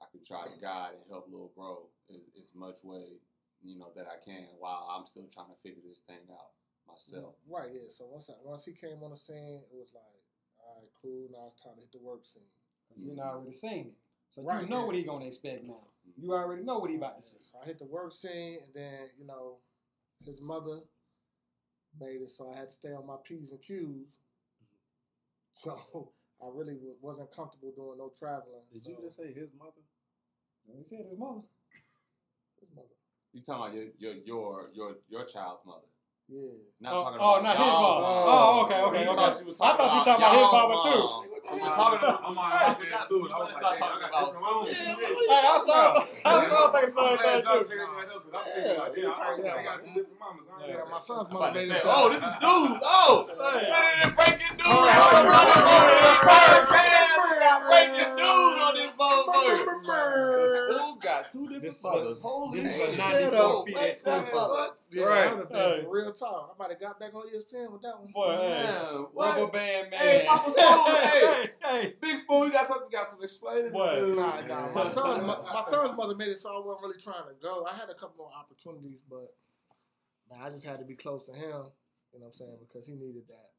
I can try to guide and help little bro as, as much way, you know, that I can while I'm still trying to figure this thing out myself. Mm-hmm. Right, yeah. So once I, once he came on the scene, it was like, all right, cool. Now it's time to hit the work scene. You done already seen it. So Right, you know yeah. what he gonna expect now. Mm-hmm. You already know what he about to say. So I hit the work scene, and then you know, his mother made it so I had to stay on my p's and q's. Mm-hmm. So I really wa- wasn't comfortable doing no traveling. Did so- you just say his mother? He said his mother. his mother? You talking about your your your your, your child's mother? Yeah. Not oh, talking oh, about not his mom. Oh, okay, okay, You okay. she was I thought you talking talking about his y'all's mama too. mom. What the We're hell? talking about. I'm on too. I was like, not hey, talk I got about different school. Hey, I saw. I was thinking I'm the same glad thing y'all too. figured that out because I'm thinking like, yeah, I got two different mamas. Yeah, my son's I'm mother about to made say, it so. oh, this is dude. Oh, Hey. hey. breaking news. This motherfucker. The school's got two different This is. Holy this shit. a Shut 94 up. feet Wait, exclusive. what? Yeah, Right. that would've been Hey. real talk. I might have got back on ESPN with that one. Boy, hey. What? Rubber band man. Hey, Papa Spoon, hey. hey. Big Spoon, you got something, you got some explaining What? to do. Nah, nah. My son's, mo- my son's mother made it so I wasn't really trying to go. I had a couple more opportunities, but man, I just had to be close to him. You know what I'm saying? Because he needed that.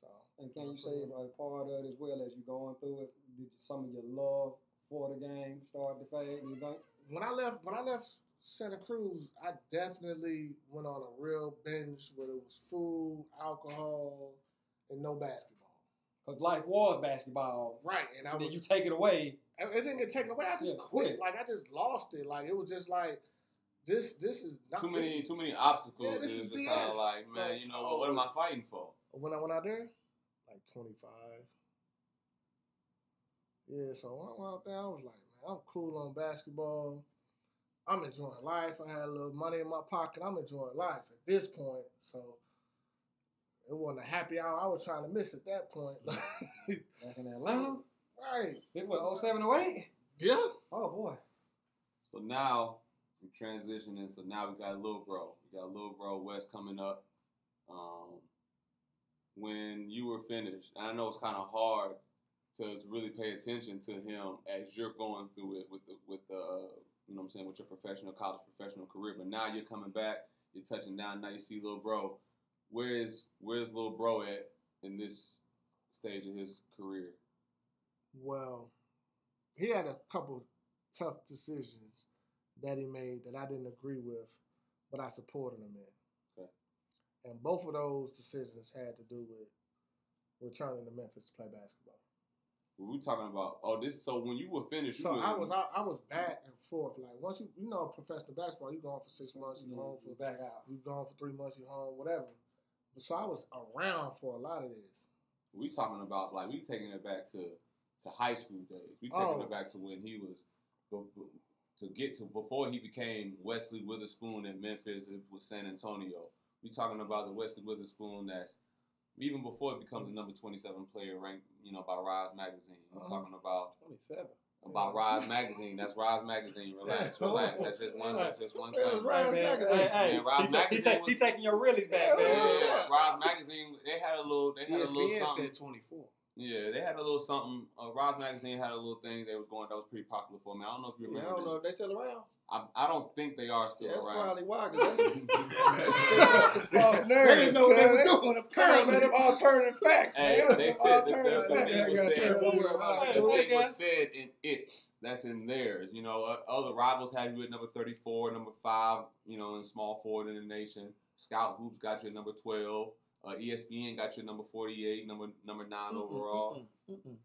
So And can you say like part of it as well as you going through it? Did some of your love for the game start to fade? You think? when I left when I left Santa Cruz, I definitely went on a real binge where it was food, alcohol, and no basketball. Because life was basketball. Right, and I And then was you take it away. it it didn't get taken away. I just Yeah, quit. quit. Like I just lost it. Like it was just like this. This is not Too many, is- too many obstacles. Yeah, this is just kind of like, man, Like, you know what? What am I fighting for? when I went out there, like twenty five. Yeah, so when I went out there, I was like, man, I'm cool on basketball. I'm enjoying life. I had a little money in my pocket. I'm enjoying life at this point. So it wasn't a happy hour I was trying to miss at that point. Back in Atlanta. right. This was 07 08? Yeah. Oh boy. So now we transitioning. So now we got Lil Bro. We got Lil Bro West coming up. Um, when you were finished, and I know it's kind of hard to, to really pay attention to him as you're going through it with the with the uh, you know what I'm saying with your professional college professional career. But now you're coming back. You're touching down. Now you see little Bro. Where is where's Lil Bro at in this stage of his career? Well, he had a couple tough decisions that he made that I didn't agree with, but I supported him in. Okay. And both of those decisions had to do with returning to Memphis to play basketball. We were talking about oh this. So when you were finished, you So were I was I, I was back and forth. Like once you you know professional basketball, you gone for six mm-hmm. months, you home for mm-hmm. back out. you gone for three months, you home, whatever. But so I was around for a lot of this. We talking about like we taking it back to to high school days. We taking Oh. it back to when he was be- be- to get to before he became Wesley Witherspoon in Memphis with San Antonio. We talking about the Wesley Witherspoon that's even before it becomes a number twenty seven player ranked, you know, by Rise Magazine. We Uh-huh. talking about 27. about Yeah. Rise Magazine. That's Rise Magazine. Relax, relax. That's just one. That's just one Yeah, thing. Rise man. Magazine. Hey, hey, Man, Rise he, ta- he, Magazine ta- was- he taking your reallys back, Yeah, man. Yeah, yeah. Rise Magazine. They had a little. They had a little ESPN something. said 24. Yeah, they had a little something. Uh, Rise Magazine had a little thing they was going that was pretty popular for me. I don't know if you Yeah, remember. I don't know if they still around. I, I don't think they are still Yeah, that's around. probably why. 'cause that's hey, false They didn't know what they were doing. Apparently, them alternative facts, man. they said that the, alternative the facts. thing I was got said. you. Don't worry The about Hey, it. thing was said in its. That's in theirs. You know, uh, other rivals had you at number thirty-four, number five. You know, in small forward in the nation. Scout Hoops got you at number twelve. Uh, ESPN got you at number forty-eight, number number 9 overall. Mm-mm, mm-mm.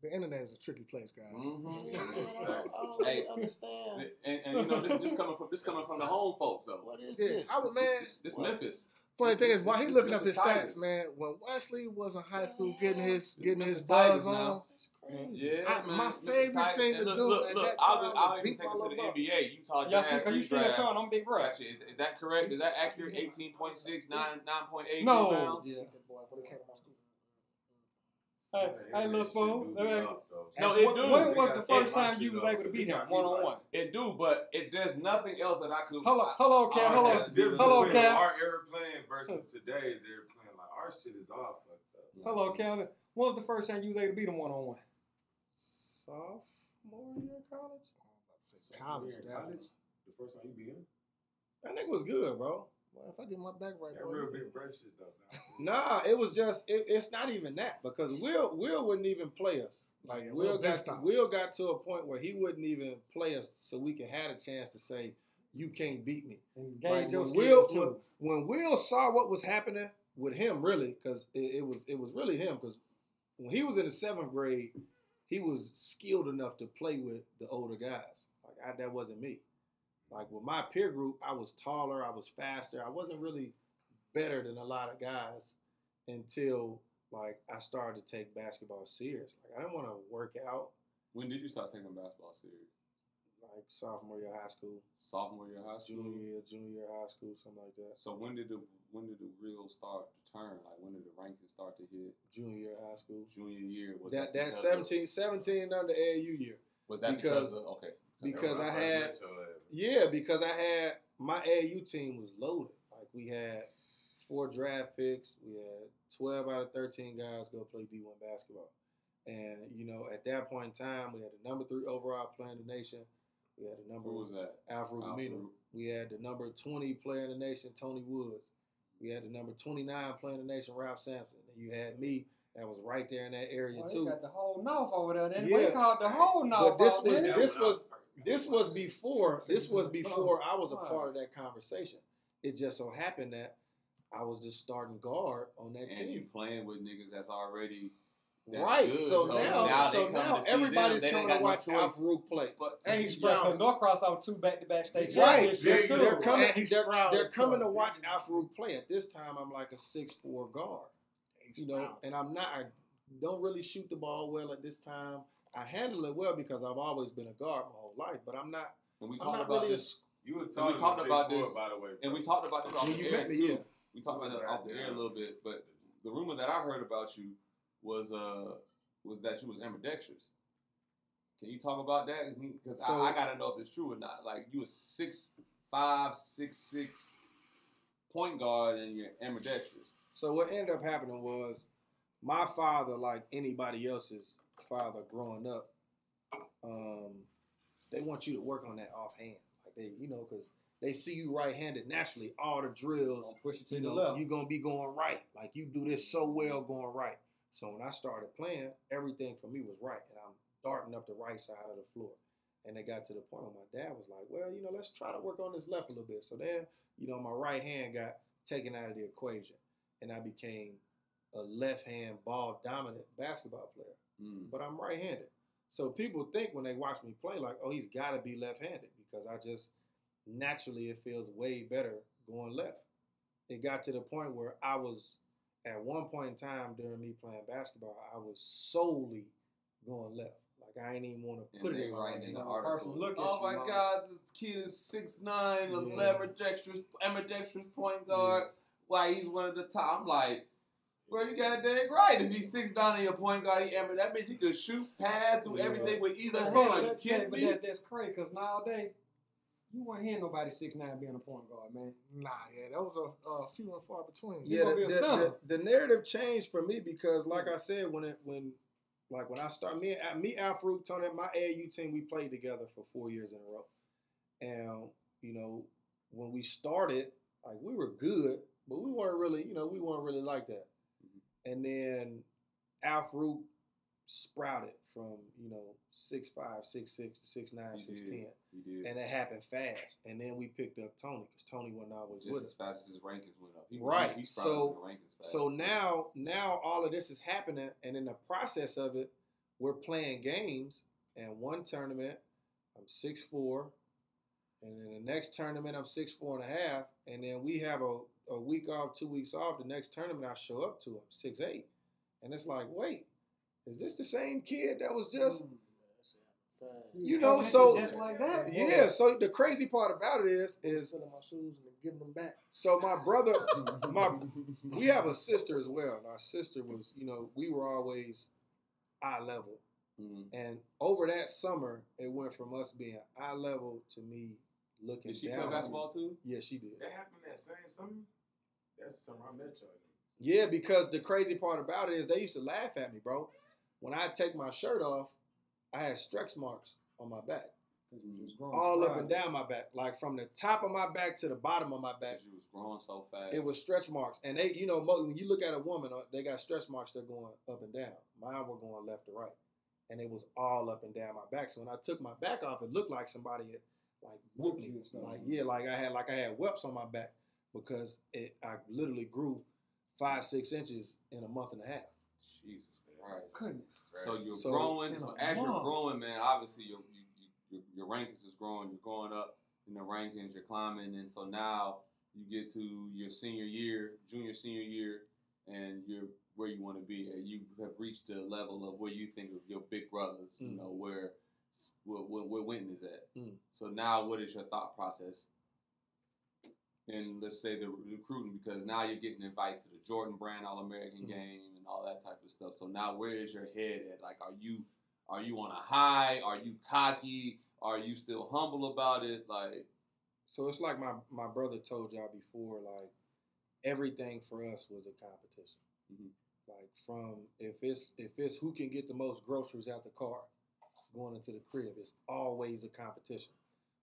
the internet is a tricky place, guys. Mhm. Yeah, I don't- I don't Hey, understand. And, and you know this, this coming from this coming from the home folks though. What is Yeah, this? I was This, man. this, this What? Memphis. Funny thing is, while he This- looking up his stats, man, when Wesley was in high school getting his getting his Memphis buzz on, now. That's crazy. Yeah, I- man. my favorite Tigers. thing to look, do Look, at look, that I'll, time I'll was even take it to the little brother. NBA. Utah Y'all Jazz see, cause you free still draft. I'm big bro. Gotcha. Is, is that correct? Is that accurate? 18.6, 9, 9.8 No. rebounds? Yeah. Boy, when he came to my school. Hey, Man, hey, Lil that shit Spoon, do let me be ask up, though. No, it do. when was the first my time you was able to beat him got me one on like- one? It do, but it there's nothing else that I could. Hold hello, hold on, Cal, I- hold on. That's the difference Hello, between Cal. Our airplane versus today's airplane. Like our shit is all fucked up. Hello, Calvin. When was the first time you was able to beat him one on one? Sophomore year of college. College, Yeah, in definitely. college, The first time you beat him. That nigga was good, bro. Well, if I get my back right, That boy, real big good. breast shit though. Nah. Nah, it was just it, it's not even that because Will Will wouldn't even play us. Like Yeah, Will Will got style. Will got to a point where he wouldn't even play us, so we could have a chance to say you can't beat me. And Like, when Will when, when Will saw what was happening with him, really, because it, it was it was really him. Because when he was in the seventh grade, he was skilled enough to play with the older guys. Like I, that wasn't me. Like with my peer group, I was taller, I was faster, I wasn't really better than a lot of guys until like I started to take basketball serious. Like I didn't want to work out When did you start taking basketball serious? Like sophomore year of high school, Sophomore year of high school. junior year, junior year of high school, something like that. So when did the when did the real start to turn? Like when did the rankings start to hit? Junior year of high school. Junior year was That that because of- 17, 17 under AAU year. was that because, because- of okay because I had- first met your ass. Yeah, because I had my AAU team was loaded. Like we had four draft picks. We had twelve out of thirteen guys go play D one basketball. And you know, at that point in time, we had the number three overall player in the nation. We had the number who was that? Alfred Alfred. Aminu. We had the number twenty player in the nation, Tony Woods. We had the number twenty nine player in the nation, Ralph Sampson. And you had me that was right there in that area Boy, they too. got the whole North over there. Then Yeah. we called the whole North. this was- there. This was- This was before. This was before I was a part of that conversation. It just so happened that I was just starting guard on that And you team. playing with niggas that's already that's right. good. So, So now, now so now everybody's coming to got no watch choice. Alfarouk play. but And he's see Yeah, Norcross off two back-to-back state Right. They're, too. they're coming. They're, proud they're of coming to himself. watch Alfarouk play. At this time, I'm like a six four guard. You know, and I'm not. I don't really shoot the ball well at this time. I handle it well because I've always been a guard my whole life, but I'm not. And we talked about really a this. You were we talking talked about this, this- by the way. And we talked about this off the you air met me, too. yeah. We talked about it off the air a little bit, but the rumor that I heard about you was uh was that you was ambidextrous. Can you talk about that? Because So- I, I gotta know if it's true or not. Like you was six five, six six point guard and you're ambidextrous. So what ended up happening was my father, like anybody else's father growing up, um, they want you to work on that offhand. Like they, you know, because they see you right-handed naturally. All the drills, push it to you the know, left. you're gonna be going right. Like you do this so well going right. So when I started playing, everything for me was right, and I'm darting up the right side of the floor. And it got to the point where my dad was like, "Well, you know, let's try to work on this left a little bit." So then, you know, my right hand got taken out of the equation, and I became a left hand ball dominant basketball player. Mm. But I'm right handed. So people think when they watch me play, like, "Oh, he's got to be left handed," because I just naturally it feels way better going left. It got to the point where I was at one point in time during me playing basketball, I was solely going left. Like I ain't even want to put it in right in the side. Now, look at oh you, my mom. God, this kid is six nine, Yeah. ambidextrous, ambidextrous point guard. Why he's one of the top? I'm like, bro, you got dang right. If he's six nine and your point guard, he that means he could shoot, pass, do Yeah. everything with either hand. that's, but that's, that's crazy because nowadays you won't hear nobody six nine being a point guard, man. Nah, yeah, that was a, a few and far between. Yeah, the, be a the, the, the narrative changed for me because, like I said, when it when like when I started me and me Alfarouk Tony, my AAU team, we played together for four years in a row, and you know when we started, like we were good, but we weren't really, you know, we weren't really like that. Mm-hmm. And then Alfarouk sprouted from you know six five, six six to six nine, He six did. ten, He did. and it happened fast. And then we picked up Tony because Tony wasn't always just with as us. fast as his rankings went up. He, Right. He, he So- rankings fast So too. now, now all of this is happening, and in the process of it, we're playing games. And one tournament, I'm six four, and in the next tournament, I'm six four and a half, and then we have a, a week off, two weeks off. The next tournament I show up to, I'm six eight, and it's like, wait, is this the same kid that was just? You know, so- just like that. Yeah. So the crazy part about it is, is selling my shoes and giving them back. so my brother, my we have a sister as well. And our sister was, you know, we were always eye level. Mhm. And over that summer, it went from us being eye level to me looking Did she down. play basketball too? Yeah, she did. That happened that same summer. That's the summer I met y'all. Yeah, because the crazy part about it is they used to laugh at me, bro. When I take my shirt off, I had stretch marks on my back, Because you was growing all up and down my back, like from the top of my back to the bottom of my back. Because you was growing so fast. It was stretch marks, and they, you know, when you look at a woman, uh, they got stretch marks. They're going up and down. Mine were going left to right, and it was all up and down my back. So when I took my back off, it looked like somebody had like whooped Whooped me. Like yeah, like I had like I had whelps on my back because it I literally grew five six inches in a month and a half. Jesus Christ. Goodness. Right. So you're So- growing. So a as you're growing, man, obviously your you, you, your, your rankings is growing. You're going up in the rankings. You're climbing, and so now you get to your senior year, junior senior year, and you're where you want to be. And you have reached the level of where you think of your big brothers. You Mm. know where where, where, where Wynton is at. Mm. So now, what is your thought process? And let's say the recruiting, because now you're getting advice to the Jordan Brand All American Mhm. game and all that type of stuff. So now, where is your head at? Like, are you are you on a high? Are you cocky? Are you still humble about it? Like, So it's like my my brother told y'all before, like everything for us was a competition. Mhm. Like from if it's if it's who can get the most groceries out the car going into the crib, it's always a competition.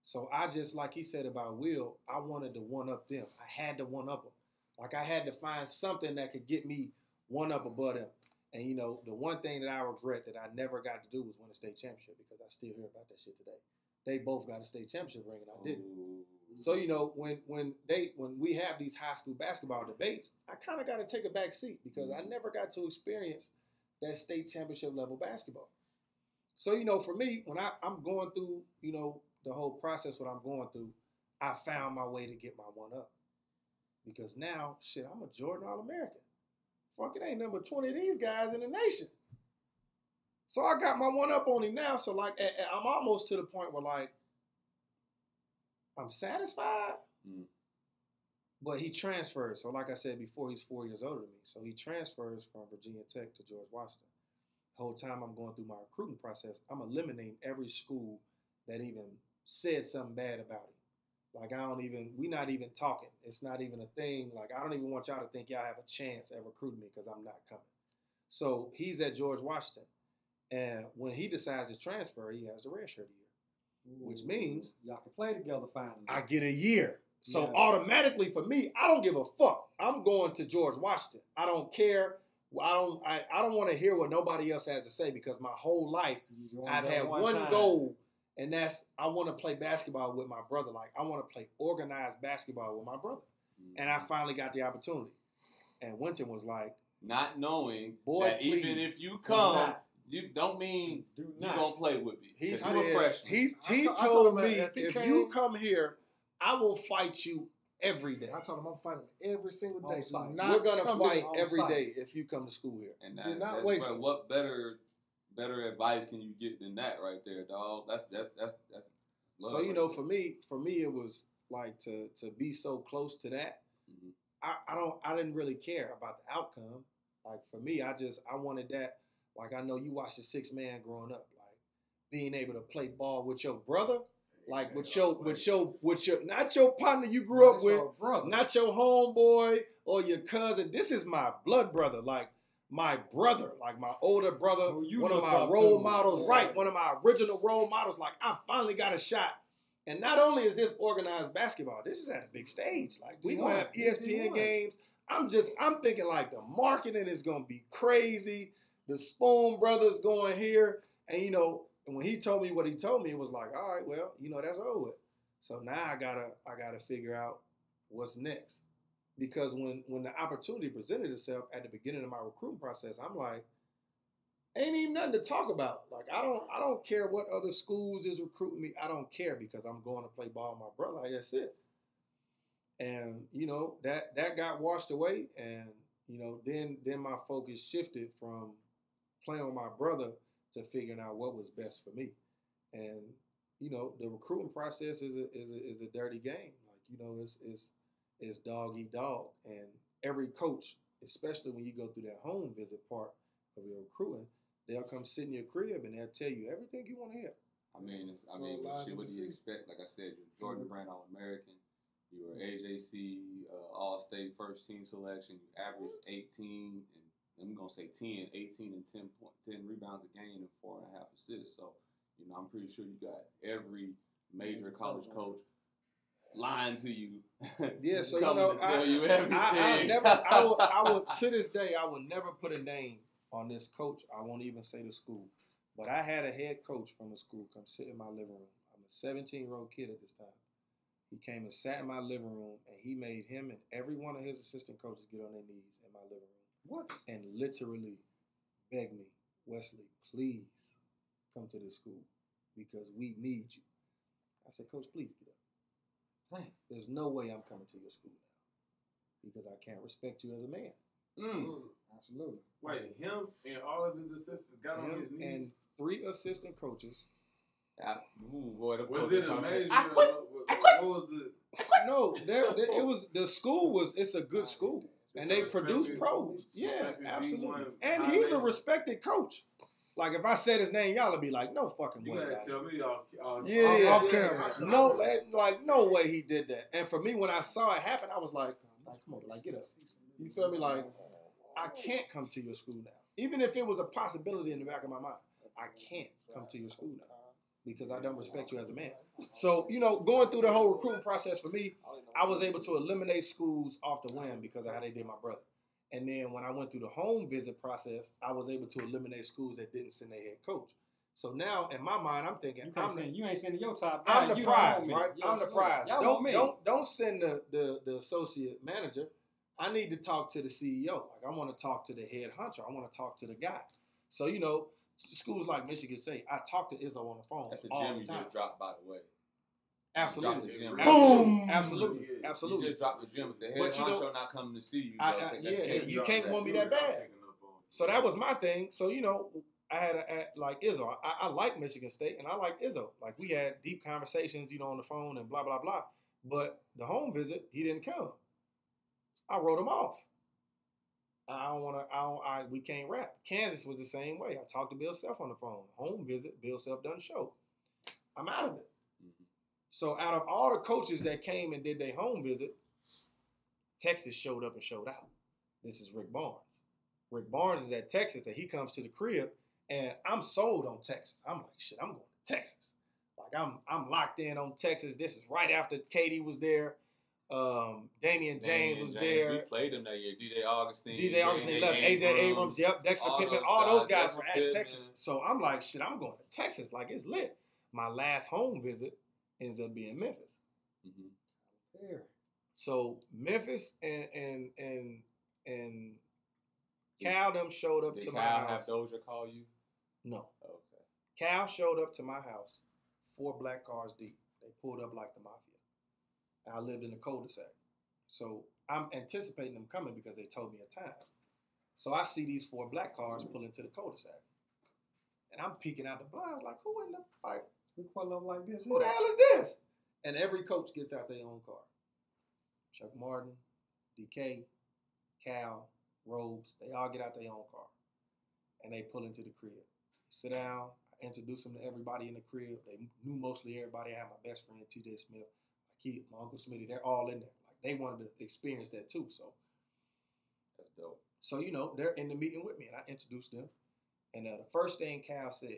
So I just like he said about Will, I wanted to one up them. I had to one up them. Like I had to find something that could get me one up above them. And you know, the one thing that I regret that I never got to do was win a state championship because I still hear about that shit today. They both got a state championship ring and I didn't. ooh. So you know when when they when we have these high school basketball debates, I kind of got to take a back seat because I mm-hmm. never got to experience that state championship level basketball. So you know, for me, when I, I'm going through you know the whole process, what I'm going through, I found my way to get my one up because now shit, I'm a Jordan All American. Fuck it, ain't number twenty of these guys in the nation. So I got my one up on him now. So like, I'm almost to the point where like, I'm satisfied. Mm. But he transfers. So, like I said before, he's four years older than me. So he transfers from Virginia Tech to George Washington. The whole time I'm going through my recruiting process, I'm eliminating every school that even said something bad about him. Like I don't even, we not even talking. It's not even a thing. Like I don't even want y'all to think y'all have a chance at recruiting me because I'm not coming. So he's at George Washington, and when he decides to transfer, he has the red shirt year. which means- y'all can play together finally. I get a year. So Yeah. automatically for me, I don't give a fuck. I'm going to George Washington. I don't care. I don't. I, I don't want to hear what nobody else has to say because my whole life I've had one, time. goal, and that's I want to play basketball with my brother. Like I want to play organized basketball with my brother, and I mm-hmm. finally got the opportunity. And Winton was like, not knowing Boy, that even if you come, not. you don't mean Do you not. gonna play with me. he 'Cause said, you a freshman. he's, he told- I told told him me that if if came- you come here, I will fight you every day. I told him I'm fighting him every single day. So we're gonna fight here. on every site. day if you come to school here. And Do not that's, waste bro, it. what better better advice can you get than that right there, dog? That's that's that's that's. So you right know, there. for me, for me, it was like to to be so close to that. Mhm. I, I don't I didn't really care about the outcome. Like for me, I just I wanted that. Like I know you watched the six man growing up, like being able to play ball with your brother, like with your with your with your not your partner you grew up with, your not your homeboy or your cousin. This is my blood brother, like my brother, like my older brother, you one of my role to. models, Yeah. right? One of my original role models. Like I finally got a shot. And not only is this organized basketball, this is at a big stage. Like we gonna have D1, ESPN games. I'm just I'm thinking like the marketing is gonna be crazy. The Spoon brothers going here, and you know, and when he told me what he told me, it was like, all right, well, you know, that's over. So now I gotta I gotta figure out what's next. Because when when the opportunity presented itself at the beginning of my recruiting process, I'm like, ain't even nothing to talk about. Like I don't I don't care what other schools is recruiting me. I don't care because I'm going to play ball with my brother. Like, That's it. And you know that that got washed away, and you know then then my focus shifted from playing with my brother to figuring out what was best for me. And you know the recruiting process is a is a, is a dirty game. Like you know it's it's it's dog eat dog, and every coach, especially when you go through that home visit part of your recruiting, They'll come sit in your crib and they'll tell you everything you want to hear. I mean, it's, I So mean, lies shit, what do you expect? Like I said, you're Jordan Brand All American. You were AJC uh, All State First Team Selection. You averaged 18 and I'm gonna say 10, 18 and 10 point, 10 rebounds a game and four and a half assists. So, you know, I'm pretty sure you got every major Major college coach. Coach lying to you. Yeah, so you know, to tell I, you everything. I, I never, I would, I would, to this day, I would never put a name on this coach. I won't even say the school, but I had a head coach from the school come sit in my living room. I'm a 17 year old kid at this time. He came and sat in my living room, and he made him and every one of his assistant coaches get on their knees in my living room What? and literally begged me, Wesley, please come to this school because we need you. I said, Coach, please get up. Dang. There's no way I'm coming to your school now because I can't respect you as a man. Mm. Absolutely. Wait, him and all of his assistants got on his knees. and three assistant coaches. I, ooh, boy, the was it a major? I quit. What, I quit. what was the? No, there, there- it was the school was it's a good school and they produce pros. Yeah, absolutely. And he's a respected coach. Like if I said his name, y'all would be like, no fucking You way. gotta tell me y'all. y'all Yeah, y'all- yeah, off y'all- camera. No, like, like no way he did that. And for me, when I saw it happen, I was like, like come on, like get up. You feel me? Like I can't come to your school now, even if it was a possibility in the back of my mind. I can't come to your school now because I don't respect you as a man. So you know, going through the whole recruiting process for me, I was able to eliminate schools off the whim because of how they did my brother. And then when I went through the home visit process, I was able to eliminate schools that didn't send their head coach. So now, in my mind, I'm thinking, You, I'm can't the, you ain't sending your top. I'm the you prize, me. right? Yeah, I'm the prize. Y'all Don't me. don't don't send the, the the associate manager. I need to talk to the CEO. Like I want to talk to the head hunter. I want to talk to the guy. So you know, schools like Michigan State, I talk to Izzo on the phone That's a gem you just dropped, by the way. Absolutely, Dropped the absolutely, absolutely, Yeah. You just dropped the gym with the head But you know- honcho not coming to see you. I- I- Take that yeah, gem you can't want me that bad. picking up on. So that was my thing. So you know, I had a, at, like Izzo. I, I like Michigan State and I like Izzo. Like we had deep conversations, you know, on the phone and blah blah blah. But the home visit, he didn't come. I wrote him off. I don't want to. I don't. I we can't rap. Kansas was the same way. I talked to Bill Self on the phone. Home visit. Bill Self done the show. I'm out of it. So out of all the coaches that came and did their home visit, Texas showed up and showed out. This is Rick Barnes. Rick Barnes is at Texas and he comes to the crib and I'm sold on Texas. I'm like, shit, I'm going to Texas. Like I'm I'm locked in on Texas. This is right after KD was there. Um, Damion James Damion was We there. We played him that year. DJ Augustin. DJ Augustin left. AJ Abrams, yep, Dexter all Pittman, those all those guys, guys were at Pittman. Texas. So I'm like, shit, I'm going to Texas. Like it's lit. My last home visit ends up being Memphis. Mhm. Here. So Memphis and and and and Cal them showed up Did to Cal my have house. Doja call you? No, Okay. Cal showed up to my house, four black cars deep. They pulled up like the mafia. And I lived in a cul-de-sac. So I'm anticipating them coming because they told me a time. So I see these four black cars pull into the cul-de-sac. And I'm peeking out the blinds like, who in the like, We pull up like this. who the hell is this? And every coach gets out their own car. Chuck Martin, DK, Cal, Robes, they all get out their own car. And they pull into the crib. Sit down, I introduce them to everybody in the crib. They knew mostly everybody. I had my best friend, TJ Smith, my kid, my Uncle Smitty, they're all in there. Like they wanted to experience that too. So That's dope. so, you know, they're in the meeting with me, and I introduce them. And uh, the first thing Cal says,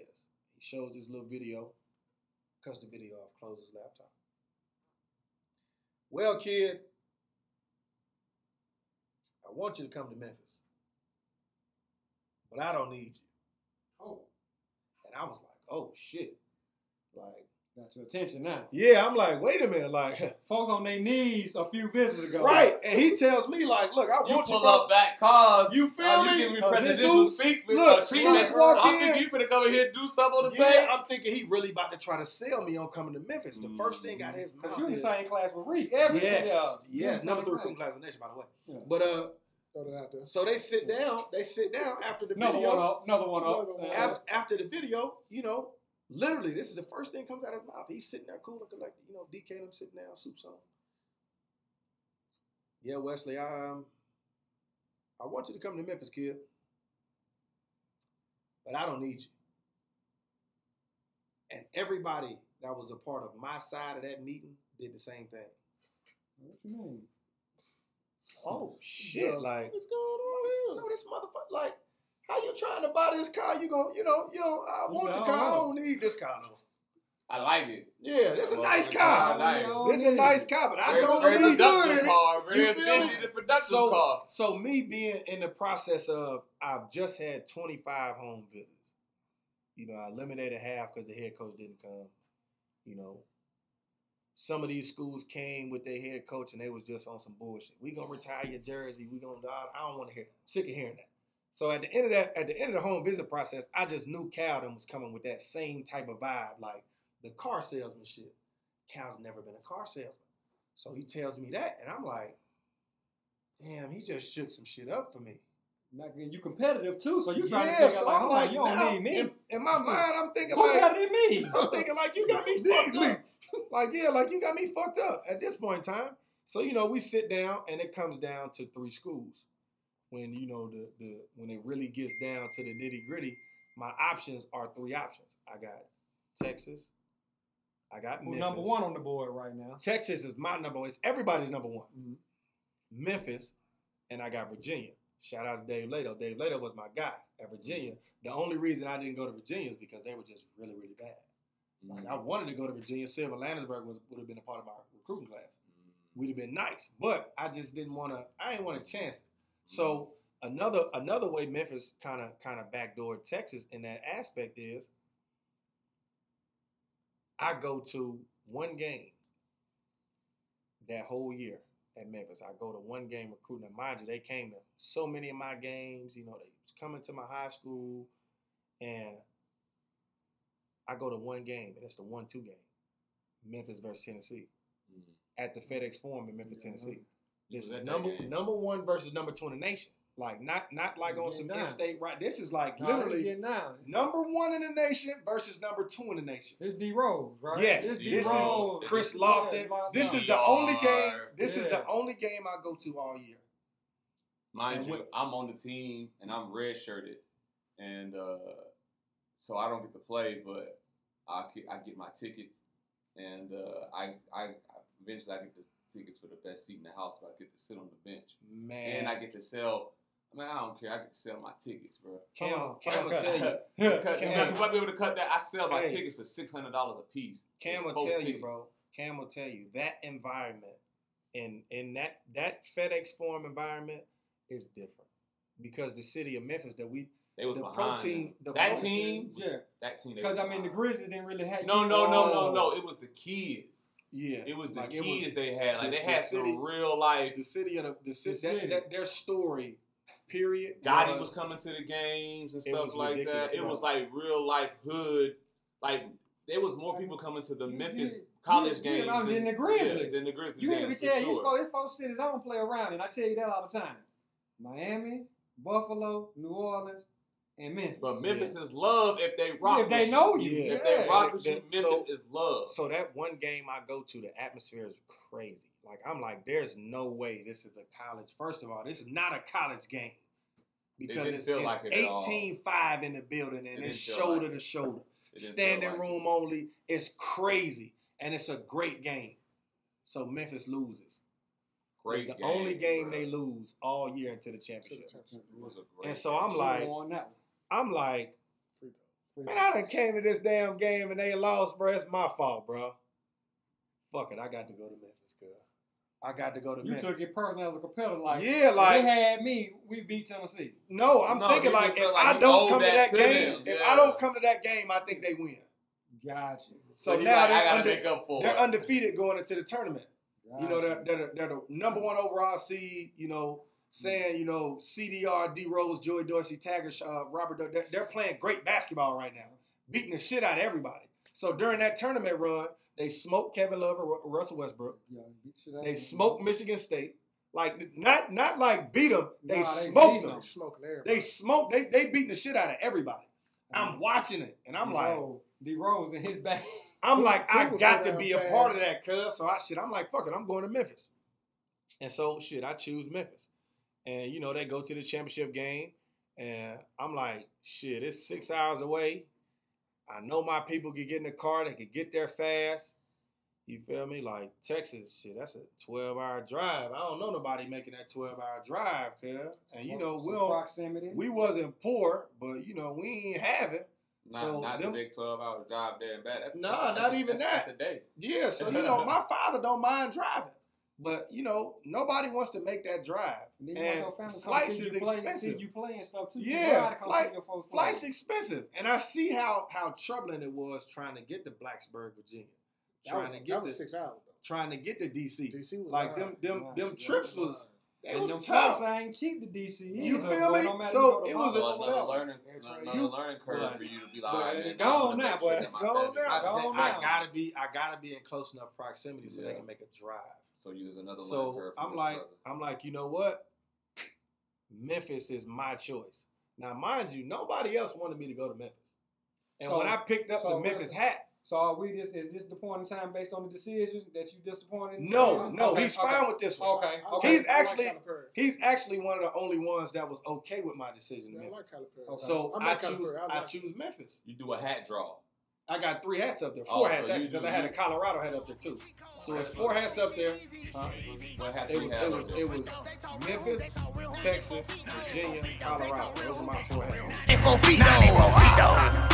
he shows this little video, cuts the video off, closes his laptop. Well, kid, I want you to come to Memphis, but I don't need you. Oh, And I was like, oh shit. Like, Got your attention now. yeah, I'm like, wait a minute, like, Folks on their knees a few visits ago. right. And he tells me, like, look, I You want you, pull bro. up back cars. You feel me? you giving me presidential Zeus- speak look, treatment. Zeus walk I'm in. thinking you finna come in here and do something on the Yeah, same. I'm thinking he really about to try to sell me on coming to Memphis. The first thing out of his mouth Cause you in the same class with Reek. Every yes, yeah, yes, number three recruiting class in the nation, by the way. Yeah. But uh, throw that out there. so they sit down. They sit down after the Another video. one up. Another one up. Another one After, after the video, you know, literally, this is the first thing comes out of his mouth. He's sitting there cool and collected. You know, DK them sitting down, soups on. Yeah, Wesley, I um, I want you to come to Memphis, kid. but I don't need you. And everybody that was a part of my side of that meeting did the same thing. What you mean? Oh shit! Like, What's going on no, this motherfucker. Like, how you trying to buy this car? You gon' you know, you know, I You want the car. I I don't need this car though. I like it. Yeah, this is a nice it's car. not nice. This is a nice car, but I Very- don't very need productive it. car, very You feel me? efficient and productive So, car. so me being in the process of, I've just had 25 home visits. You know, I eliminated half because the head coach didn't come. You know, some of these schools came with their head coach and they was just on some bullshit. We gonna retire your jersey. We gonna. I don't want to hear that. Sick of hearing that. So at the end of that, at the end of the home visit process, I just knew Calden was coming with that same type of vibe, like the car salesman shit. Cal's never been a car salesman, so he tells me that, and I'm like, damn, he just shook some shit up for me. Not getting you competitive too, so you trying yeah, to think so like, I'm hold like, you don't need me. In, in my mind, I'm thinking Who like, better than me? I'm thinking like you got me fucked up. Like, yeah, like you got me fucked up at this point in time. So, you know, we sit down and it comes down to three schools. When, you know, the the when it really gets down to the nitty gritty, my options are three options. I got Texas, I got Who's Memphis. number one on the board right now? Texas is my number one. It's everybody's number one. Mhm. Memphis, and I got Virginia. Shout out to Dave Leitao. Dave Leitao was my guy at Virginia. The only reason I didn't go to Virginia is because they were just really, really bad. Like I wanted to go to Virginia. Sylven Landesberg was would have been a part of my recruiting class. We'd have been nice, but I just didn't want to. I didn't want to chance it. So another another way Memphis kind of kind of backdoored Texas in that aspect is I go to one game that whole year at Memphis. I go to one game recruiting. And mind you, they came to so many of my games. You know, they was coming to my high school, and I go to one game, and it's the one-two game, Memphis versus Tennessee, at the FedEx Forum in Memphis, Tennessee. This is number game. number one versus number two in the nation. Like not not like on Getting some down. in-state right. This is like Nah, it's literally number one in the nation versus number two in the nation. It's D Rose, right? Yes, It's this D is Rose. Chris Lofton. my This is the only game. DR. This is the only game I go to all year. Mind And you, when- I'm on the team and I'm red shirted, and uh, so I don't get to play, but I get, I get my tickets, and uh, I, I eventually I get the tickets for the best seat in the house. I get to sit on the bench, Man, and I get to sell. I mean, I don't care. I get to sell my tickets, bro. Cam, Oh, Cam will tell you. Cut, Cam- you might be able to cut that. I sell my hey. tickets for six hundred dollars a piece. Cam will four tell you, bro. Cam will tell you that environment in in that that FedEx Forum environment is different because the city of Memphis that we They was the behind protein- them. the that pro- team, Yeah, that team. because I mean the. Grizzlies didn't really have. No, no, no, no, no. Uh, it was the kids. Yeah It was the like, it kids was they had. Like the- they the had city- some real life. the city of the, the city, The that, city. that their story period Gotti was coming to the games and stuff like ridiculous, that. It bro. was like real life hood. Like there was more people coming to the Memphis you- college you- games you know, than, than the Grizzlies. Yeah, than the Grizzlies You hear me games. for tell you, it's sure. four, it's four cities I don't play around, and I tell you that all the time: Miami, Buffalo, New Orleans, and Memphis. But Memphis is love if they rock. if they know you, Yeah. yeah. If they rock with They- you, they- Memphis so- is love. So that one game I go to, the atmosphere is crazy. Like I'm like, there's no way this is a college. First of all, this is not a college game because didn't it's, feel it's like it 18-5 in the building and It it's shoulder like to shoulder, It didn't feel standing like room it. only. It's crazy and it's a great game. So Memphis loses. Great it's the only game bro. they lose all year into the championship. championship. It was a great And so. I'm Should've like, won that one. I'm like, Free throw. man, I done came to this damn game and they lost, bro. It's my fault, bro. Fuck it, I got to go to Memphis, cuz. I got to go to You Memphis. took it personal as a competitor, like yeah, like they had me, we beat Tennessee. no, I'm No, thinking like if like I don't owe come to that that to game, them, if yeah. I don't come to that game, I think they win. Gotcha. So, you now like, they're, gotta under, make up for they're it. undefeated going into the tournament. You know, they're, they're, they're the number one overall seed. You know, saying you know CDR, D Rose, Joey Dorsey, Taggart, uh, Robert. They're, they're playing great basketball right now, beating the shit out of everybody. So during that tournament run, they smoked Kevin Love and Ru- Russell Westbrook. Yeah, beat shit out They smoked Michigan State. Like not not like beat them. They Nah, they smoked beat them. 'em. Smoking everybody. They smoked. They they beating the shit out of everybody. I'm watching it, and I'm like, D Rose in his back. I'm like, I got to be a part of that, cuz. So I shit, I'm like, fuck it, I'm going to Memphis. And so shit, I choose Memphis. And you know, they go to the championship game. And I'm like, shit, it's six hours away. I know my people could get in the car, they could get there fast. You feel me? Like Texas, shit, that's a 12 hour drive. I don't know nobody making that 12 hour drive, cuz. And you know, we don't, proximity. we wasn't poor, but you know, we ain't have it. Not, So not them- the big 12 hour drive there and back. That's, Nah, that's- not that's- even that's- that. That's a day. Yeah, so you know, my father don't mind driving. But you know, nobody wants to make that drive. And then you And your family to come flights see is you play, expensive. see you play and stuff too. Yeah, ride flight- see your folks play. Flight's expensive, and I see how how troubling it was trying to get to Blacksburg, Virginia, That was, trying to that get was to six hours though. trying to get to DC. DC was Like lying. them them Right. them Yeah, trips They was was they and was them tough. I ain't cheap to DC. You feel boy, me? no So you go to it was a- So Boston. another learning, another you. learning curve But- for you to be but like, all right, man, gone I'm gonna now, make sure boy. that my Gone now, I, gone I gotta be I gotta be in close enough proximity so they can make a drive. So you was another learning So I'm like, brother. I'm like, you know what? Memphis is my choice. Now, mind you, nobody else wanted me to go to Memphis. And So- when I picked up so the what- Memphis hat, So are we just is this the point in time based on the decision that you disappointed? no, decision? no, Okay, he's okay. fine with this one. Okay, okay. He's I like actually- Calipari. He's actually one of the only ones that was okay with my decision. Yeah, I like Calipari. Okay. So I'm I like choose, Calipari. I I choose Memphis. you do a hat draw. I got three hats up there, Oh, four so hats you actually, because I had a Colorado hat up there too. So it's four hats up there. What hats It was, it was, it was Memphis, Texas, Virginia, Colorado. Those are my four hats. Info feet, no.